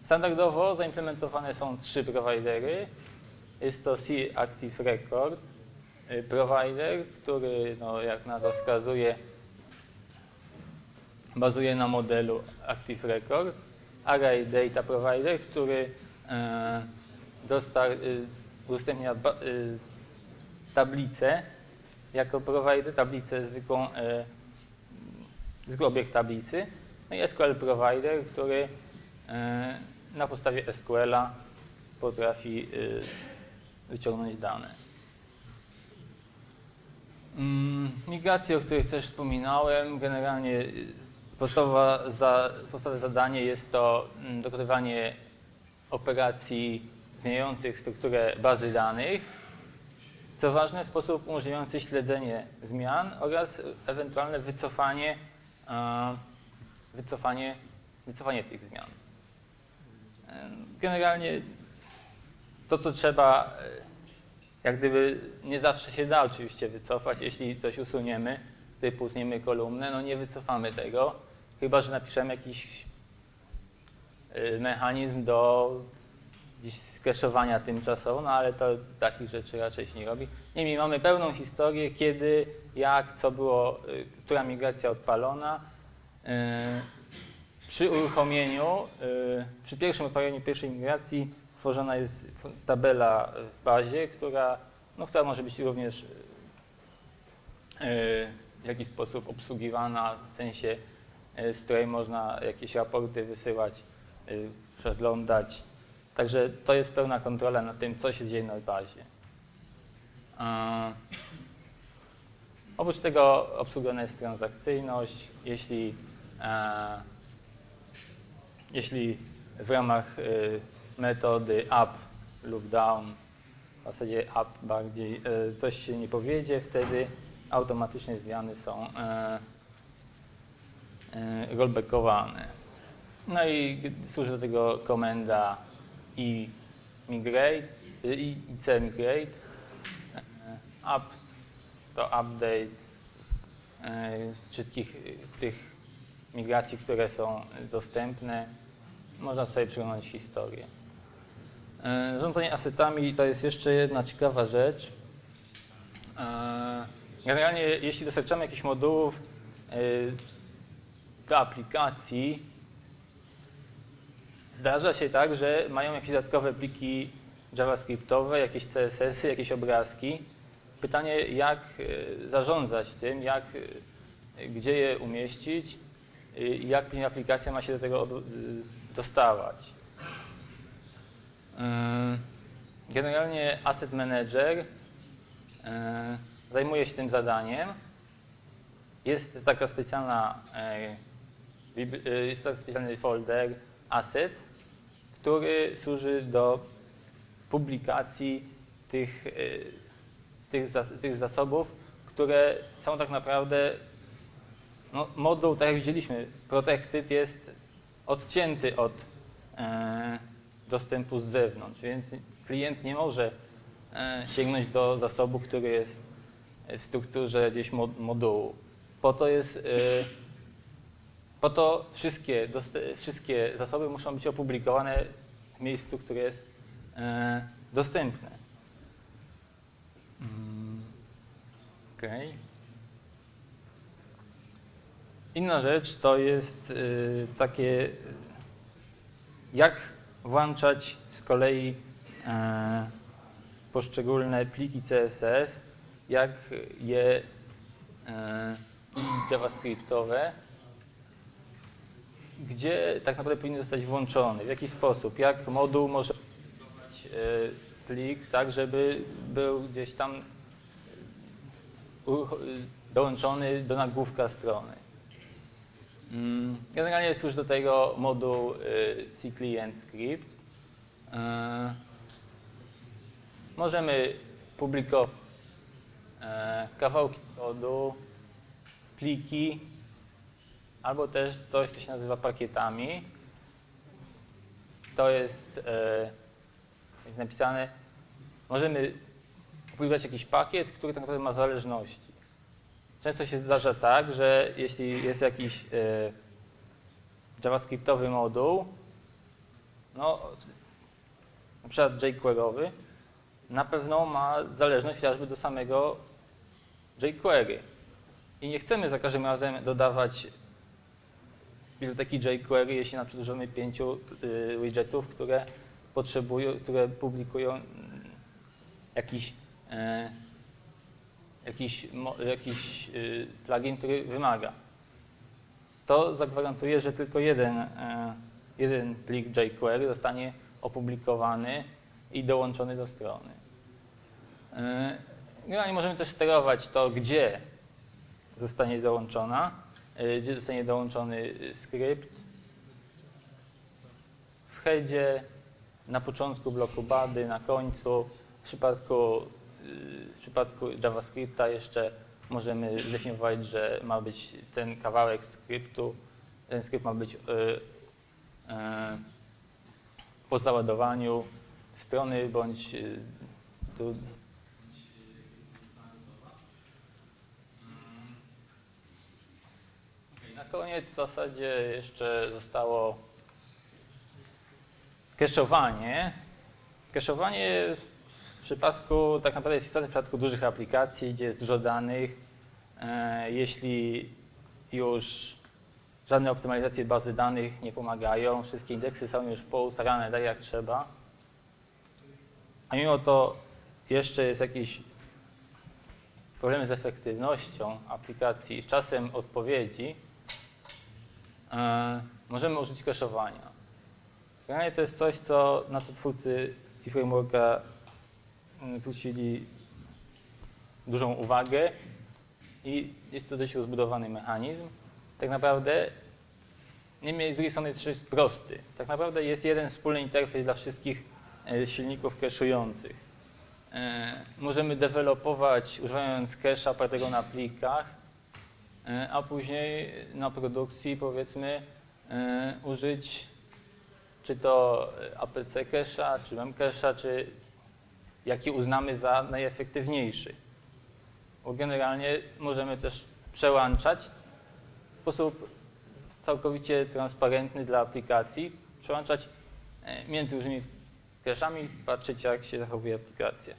Standardowo zaimplementowane są trzy prowajdery. Jest to C Active Record y, provider, który, no, jak nazwa wskazuje, bazuje na modelu Active Record. Array Data Provider, który e, dostar, y, udostępnia y, tablicę jako provider, tablicę zwykłą, zwykły obiekt tablicy. No i SQL Provider, który e, na podstawie SQL-a potrafi y, wyciągnąć dane. Mm, Migracje, o których też wspominałem, generalnie y, podstawowa za, podstawowe zadanie jest to mm, dokonywanie operacji zmieniających strukturę bazy danych, co ważne sposób umożliwiający śledzenie zmian oraz ewentualne wycofanie, e, wycofanie, wycofanie tych zmian. E, Generalnie to, co trzeba, e, jak gdyby nie zawsze się da oczywiście wycofać, jeśli coś usuniemy, typu usuniemy kolumnę, no nie wycofamy tego, chyba że napiszemy jakiś mechanizm do gdzieś skeszowania tymczasowo, no ale to takich rzeczy raczej się nie robi. Niemniej mamy pełną historię, kiedy, jak, co było, y, która migracja odpalona. Y, Przy uruchomieniu, y, przy pierwszym odpaleniu pierwszej migracji tworzona jest tabela w bazie, która, no, która może być również w jakiś sposób obsługiwana, w sensie z której można jakieś raporty wysyłać, przeglądać. Także to jest pełna kontrola nad tym, co się dzieje na bazie. E, Oprócz tego obsługiwana jest transakcyjność. Jeśli, e, jeśli w ramach y, metody up lub down, w zasadzie up bardziej, y, coś się nie powiedzie, wtedy automatycznie zmiany są e, e, rollbackowane. No i służy do tego komenda i migrate, y, i c migrate, e, to update e, wszystkich tych migracji, które są dostępne. Można sobie przyglądać historię. E, Zarządzanie asetami to jest jeszcze jedna ciekawa rzecz. Generalnie jeśli dostarczamy jakichś modułów do aplikacji, Zdarza się tak, że mają jakieś dodatkowe pliki javascriptowe, jakieś CSS-y, jakieś obrazki. Pytanie, jak e, zarządzać tym, jak, e, gdzie je umieścić e, i jak aplikacja ma się do tego dostawać. Generalnie Asset Manager zajmuje się tym zadaniem. Jest taka specjalna jest taki specjalny folder assets, który służy do publikacji tych, e, tych, tych zasobów, które są tak naprawdę, no, moduł, tak jak widzieliśmy, Protected jest odcięty od e, dostępu z zewnątrz, więc klient nie może e, sięgnąć do zasobu, który jest w strukturze gdzieś mod- modułu. Po to jest e, po to wszystkie, wszystkie zasoby muszą być opublikowane w miejscu, które jest e, dostępne. Mm, Okej. Inna rzecz to jest y, takie, jak włączać z kolei e, poszczególne pliki CSS, jak je e, javascriptowe, gdzie tak naprawdę powinien zostać włączony, w jaki sposób, jak moduł może e, plik tak, żeby był gdzieś tam urucho- y, dołączony do nagłówka strony. Mm, Generalnie służy do tego moduł C-Client Script. Możemy publikować e, kawałki kodu, pliki, albo też coś, co się nazywa pakietami. To jest, e, jest napisane, możemy opublikować jakiś pakiet, który tak naprawdę ma zależności. Często się zdarza tak, że jeśli jest jakiś e, javascriptowy moduł, no, na przykład jQuery'owy, na pewno ma zależność chociażby do samego jQuery. I nie chcemy za każdym razem dodawać biblioteki jQuery, jeśli na przykład pięciu y, widgetów, które potrzebują, które publikują mm, jakiś, e, jakiś, mo, jakiś y, plugin, który wymaga. To zagwarantuje, że tylko jeden, e, jeden plik jQuery zostanie opublikowany i dołączony do strony. Generalnie możemy też sterować to, gdzie zostanie dołączona, gdzie zostanie dołączony skrypt. W headzie, na początku bloku bady, na końcu. W przypadku, y, w przypadku JavaScripta jeszcze możemy zdefiniować, że ma być ten kawałek skryptu, ten skrypt ma być y, y, po załadowaniu strony bądź tu Na koniec w zasadzie jeszcze zostało Keszowanie. Keszowanie w przypadku, tak naprawdę jest istotne w przypadku dużych aplikacji, gdzie jest dużo danych. E, Jeśli już żadne optymalizacje bazy danych nie pomagają, wszystkie indeksy są już poustarane tak jak trzeba, a mimo to jeszcze jest jakiś problem z efektywnością aplikacji, z czasem odpowiedzi, możemy użyć cache'owania. Generalnie to jest coś, co na to twórcy i frameworka mm, zwrócili dużą uwagę i jest to dość rozbudowany mechanizm. Tak naprawdę, niemniej z drugiej strony jest prosty. Tak naprawdę jest jeden wspólny interfejs dla wszystkich e, silników cache'ujących. E, Możemy dewelopować używając cache'a opartego na plikach, e, a później na produkcji powiedzmy e, użyć czy to APC cache'a, czy memcache'a, czy jaki uznamy za najefektywniejszy. Bo generalnie możemy też przełączać w sposób całkowicie transparentny dla aplikacji, przełączać e, między różnymi cache'ami patrzeć jak się zachowuje aplikacja.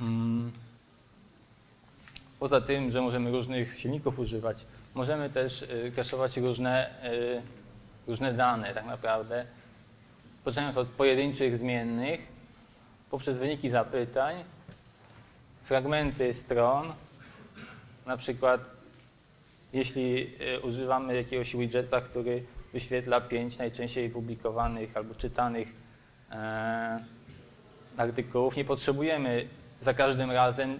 Mm. Poza tym, że możemy różnych silników używać, możemy też y, cache'ować różne y, różne dane tak naprawdę, poczynając od pojedynczych zmiennych, poprzez wyniki zapytań, fragmenty stron, na przykład jeśli e, używamy jakiegoś widgeta, który wyświetla pięć najczęściej publikowanych albo czytanych e, artykułów, nie potrzebujemy za każdym razem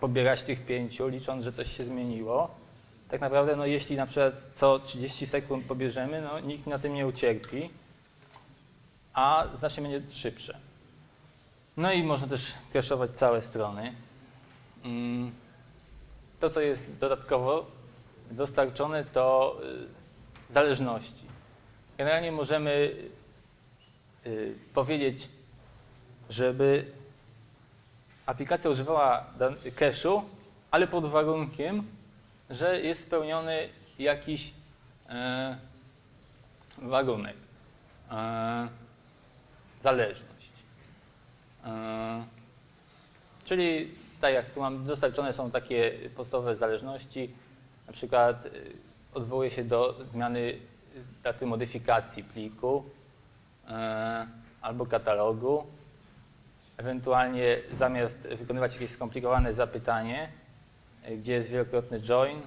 pobierać tych pięciu, licząc, że coś się zmieniło, tak naprawdę, no, jeśli na przykład co 30 sekund pobierzemy, no, nikt na tym nie ucierpi, a znacznie będzie szybsze. No i można też cache'ować całe strony. Mm, To, co jest dodatkowo dostarczone, to y, zależności. Generalnie możemy y, powiedzieć, żeby aplikacja używała cache'u, ale pod warunkiem, że jest spełniony jakiś e, warunek, e, zależność. E, czyli tak jak tu mam, dostarczone są takie podstawowe zależności, na przykład e, odwołuje się do zmiany daty modyfikacji pliku e, albo katalogu, ewentualnie zamiast wykonywać jakieś skomplikowane zapytanie, e, gdzie jest wielokrotny join,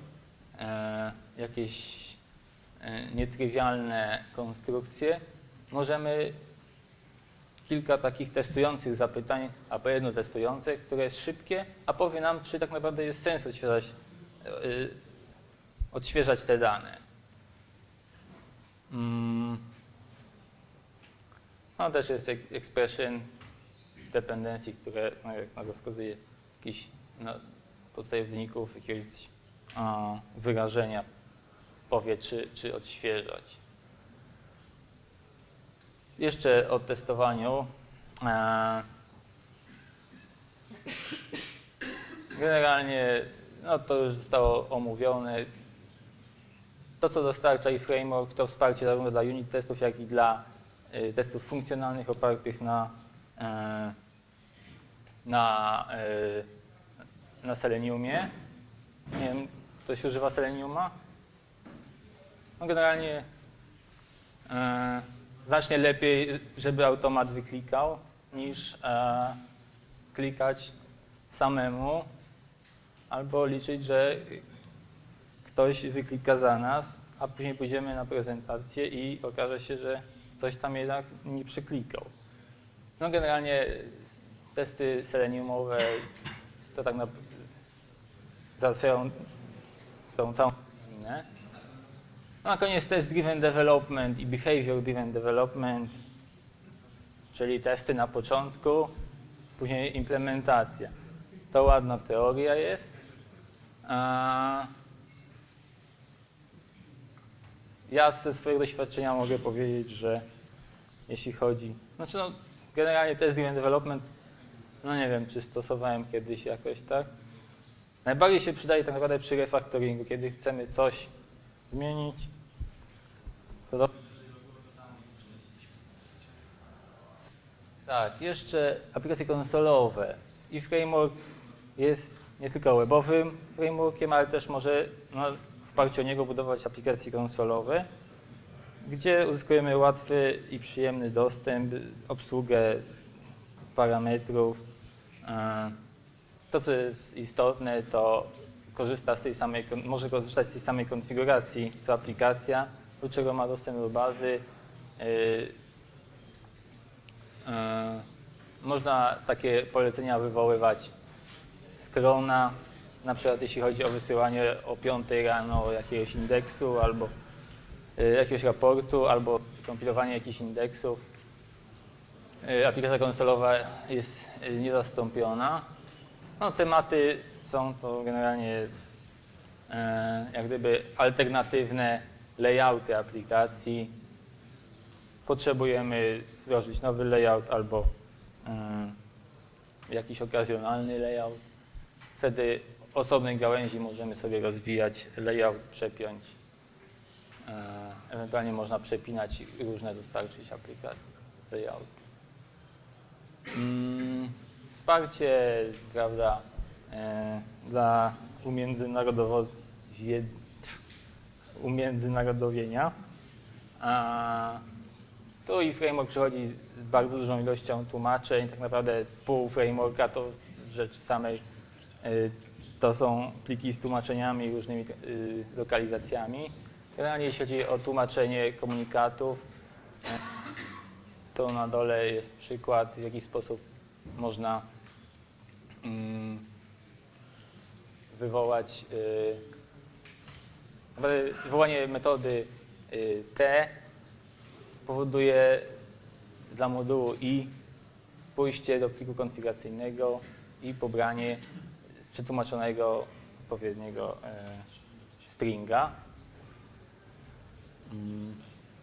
e, jakieś e, nietrywialne konstrukcje, możemy kilka takich testujących zapytań, albo jedno testujące, które jest szybkie, a powie nam, czy tak naprawdę jest sens odświeżać, odświeżać te dane. Mm. No też jest expression dependencji, które no, jak na wskazuje jakiś no, podstawie wyników jakiegoś a, wyrażenia powie, czy, czy odświeżać. Jeszcze o testowaniu. E, Generalnie no, to już zostało omówione. To, co dostarcza i framework, to wsparcie zarówno dla unit testów, jak i dla y, testów funkcjonalnych opartych na, na, e, na Seleniumie. Nie wiem, ktoś używa Seleniuma? No generalnie e, znacznie lepiej, żeby automat wyklikał, niż e, klikać samemu, albo liczyć, że ktoś wyklika za nas, a później pójdziemy na prezentację i okaże się, że coś tam jednak nie przeklikał. No generalnie testy seleniumowe to tak naprawdę załatwiają tą całą minę. No na koniec test driven development i behavior driven development, czyli testy na początku, później implementacja. To ładna teoria jest. Ja ze swojego doświadczenia mogę powiedzieć, że jeśli chodzi, znaczy no, generalnie test driven development, no nie wiem, czy stosowałem kiedyś jakoś, tak? Najbardziej się przydaje tak naprawdę przy refactoringu, kiedy chcemy coś zmienić. To. Tak, jeszcze aplikacje konsolowe. I framework jest nie tylko webowym frameworkiem, ale też może no, w oparciu o niego budować aplikacje konsolowe, gdzie uzyskujemy łatwy i przyjemny dostęp, obsługę parametrów. E, To, co jest istotne, to korzysta z tej samej, może korzystać z tej samej konfiguracji co aplikacja, do czego ma dostęp do bazy. Yy, E, Można takie polecenia wywoływać z Krona, na przykład jeśli chodzi o wysyłanie o 5 rano jakiegoś indeksu albo e, jakiegoś raportu, albo kompilowanie jakichś indeksów. E, Aplikacja konsolowa jest e, niezastąpiona. No, tematy są to generalnie jak gdyby alternatywne layouty aplikacji, potrzebujemy wdrożyć nowy layout albo jakiś okazjonalny layout. Wtedy osobnej gałęzi możemy sobie rozwijać layout, przepiąć. E, ewentualnie można przepinać różne dostarczyć aplikacji layout. Mm, wsparcie, prawda, e, dla umiędzynarodowienia. A, tu i framework przychodzi z bardzo dużą ilością tłumaczeń. Tak naprawdę pół frameworka to rzecz samej. y, To są pliki z tłumaczeniami i różnymi y, lokalizacjami. Generalnie jeśli chodzi o tłumaczenie komunikatów, y, to na dole jest przykład, w jaki sposób można mm, wywołać y, wywołanie metody y, T powoduje dla modułu i pójście do pliku konfiguracyjnego i pobranie przetłumaczonego odpowiedniego e, stringa.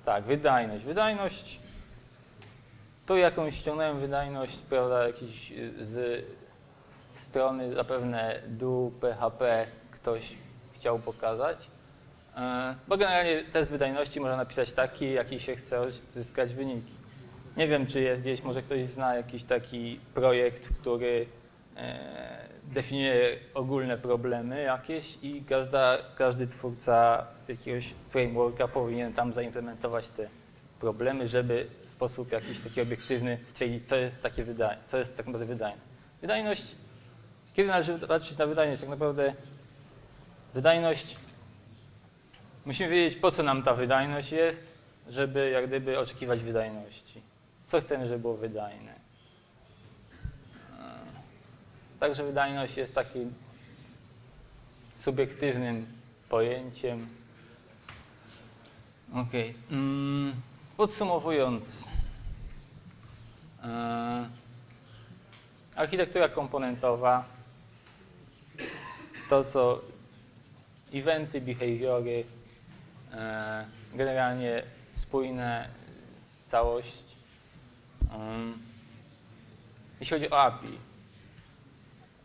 Tak, wydajność. Wydajność, tu jakąś ściągnąłem wydajność, prawda, jakiś y, z strony zapewne do PHP ktoś chciał pokazać. E, Bo generalnie test wydajności można napisać taki, jaki się chce uzyskać wyniki. Nie wiem, czy jest gdzieś, może ktoś zna jakiś taki projekt, który definiuje ogólne problemy jakieś i każda, każdy twórca jakiegoś frameworka powinien tam zaimplementować te problemy, żeby w sposób jakiś taki obiektywny stwierdzić, co jest takie wydajne, co jest tak naprawdę wydajne. Wydajność, kiedy należy patrzeć na wydajność? Tak naprawdę wydajność Musimy wiedzieć, po co nam ta wydajność jest, żeby jak gdyby oczekiwać wydajności. Co chcemy, żeby było wydajne. E, Także wydajność jest takim subiektywnym pojęciem. Ok. Mm, Podsumowując, e, architektura komponentowa to, co eventy, behawiory, e, generalnie spójne całość. Um, jeśli chodzi o API,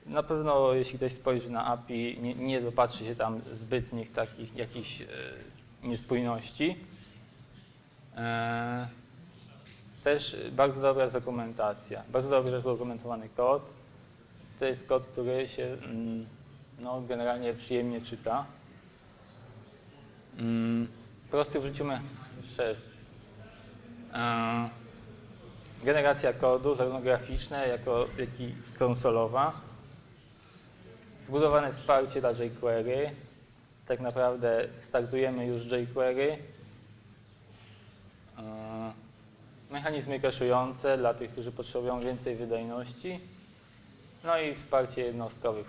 na pewno jeśli ktoś spojrzy na API, nie, nie dopatrzy się tam zbytnich takich jakichś e, niespójności. E, też bardzo dobra jest dokumentacja, bardzo dobrze zdokumentowany kod. To jest kod, który się mm, no, generalnie przyjemnie czyta. Mm, prosty w życiu jeszcze e, generacja kodu, zarówno graficzne, jako, jak i konsolowa. Zbudowane wsparcie dla jQuery. Tak naprawdę startujemy już jQuery. E, mechanizmy cache'ujące dla tych, którzy potrzebują więcej wydajności, no i wsparcie jednostkowych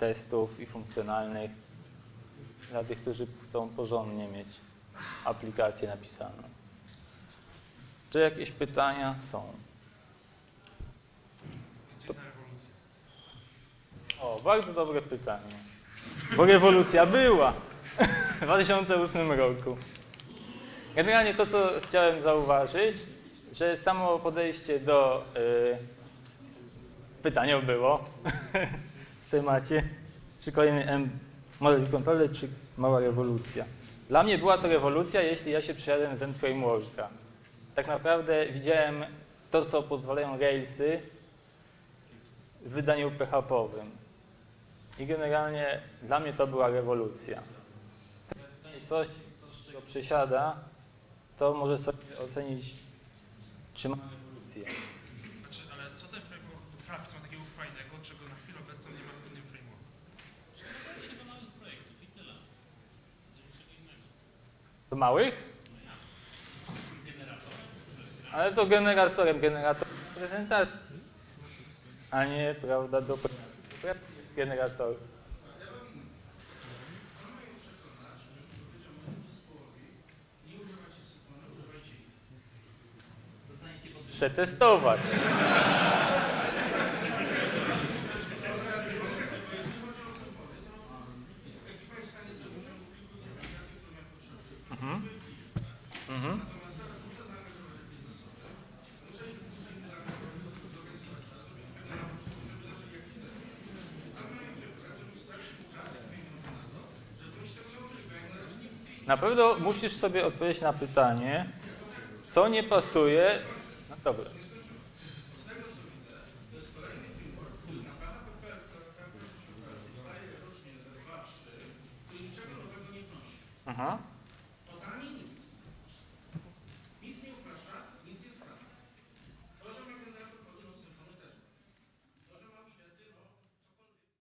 testów i funkcjonalnych dla tych, którzy chcą porządnie mieć aplikację napisaną. Czy jakieś pytania są? Gdzie ta rewolucja? O, bardzo dobre pytanie. Bo rewolucja była w 2008 roku. Generalnie to, co chciałem zauważyć, że samo podejście do y, pytania było w temacie, czy kolejny M model kontroli, czy mała rewolucja. Dla mnie była to rewolucja, jeśli ja się przyjadłem z Zen Frameworka. Tak naprawdę widziałem to, co pozwalają Railsy w wydaniu PHP-owym. I generalnie dla mnie to była rewolucja. Ktoś, kto przesiada, to może sobie ocenić, czy ma rewolucję. Znaczy, ale co ten framework potrafi, co ma takiego fajnego, czego na chwilę obecną nie ma w innym frameworku? Do małych? Ale to generatorem, generator prezentacji, a nie, prawda, do pracy. Generator. Przetestować. Mhm. Mhm. Na pewno musisz sobie odpowiedzieć na pytanie, co nie pasuje. No dobra. Aha.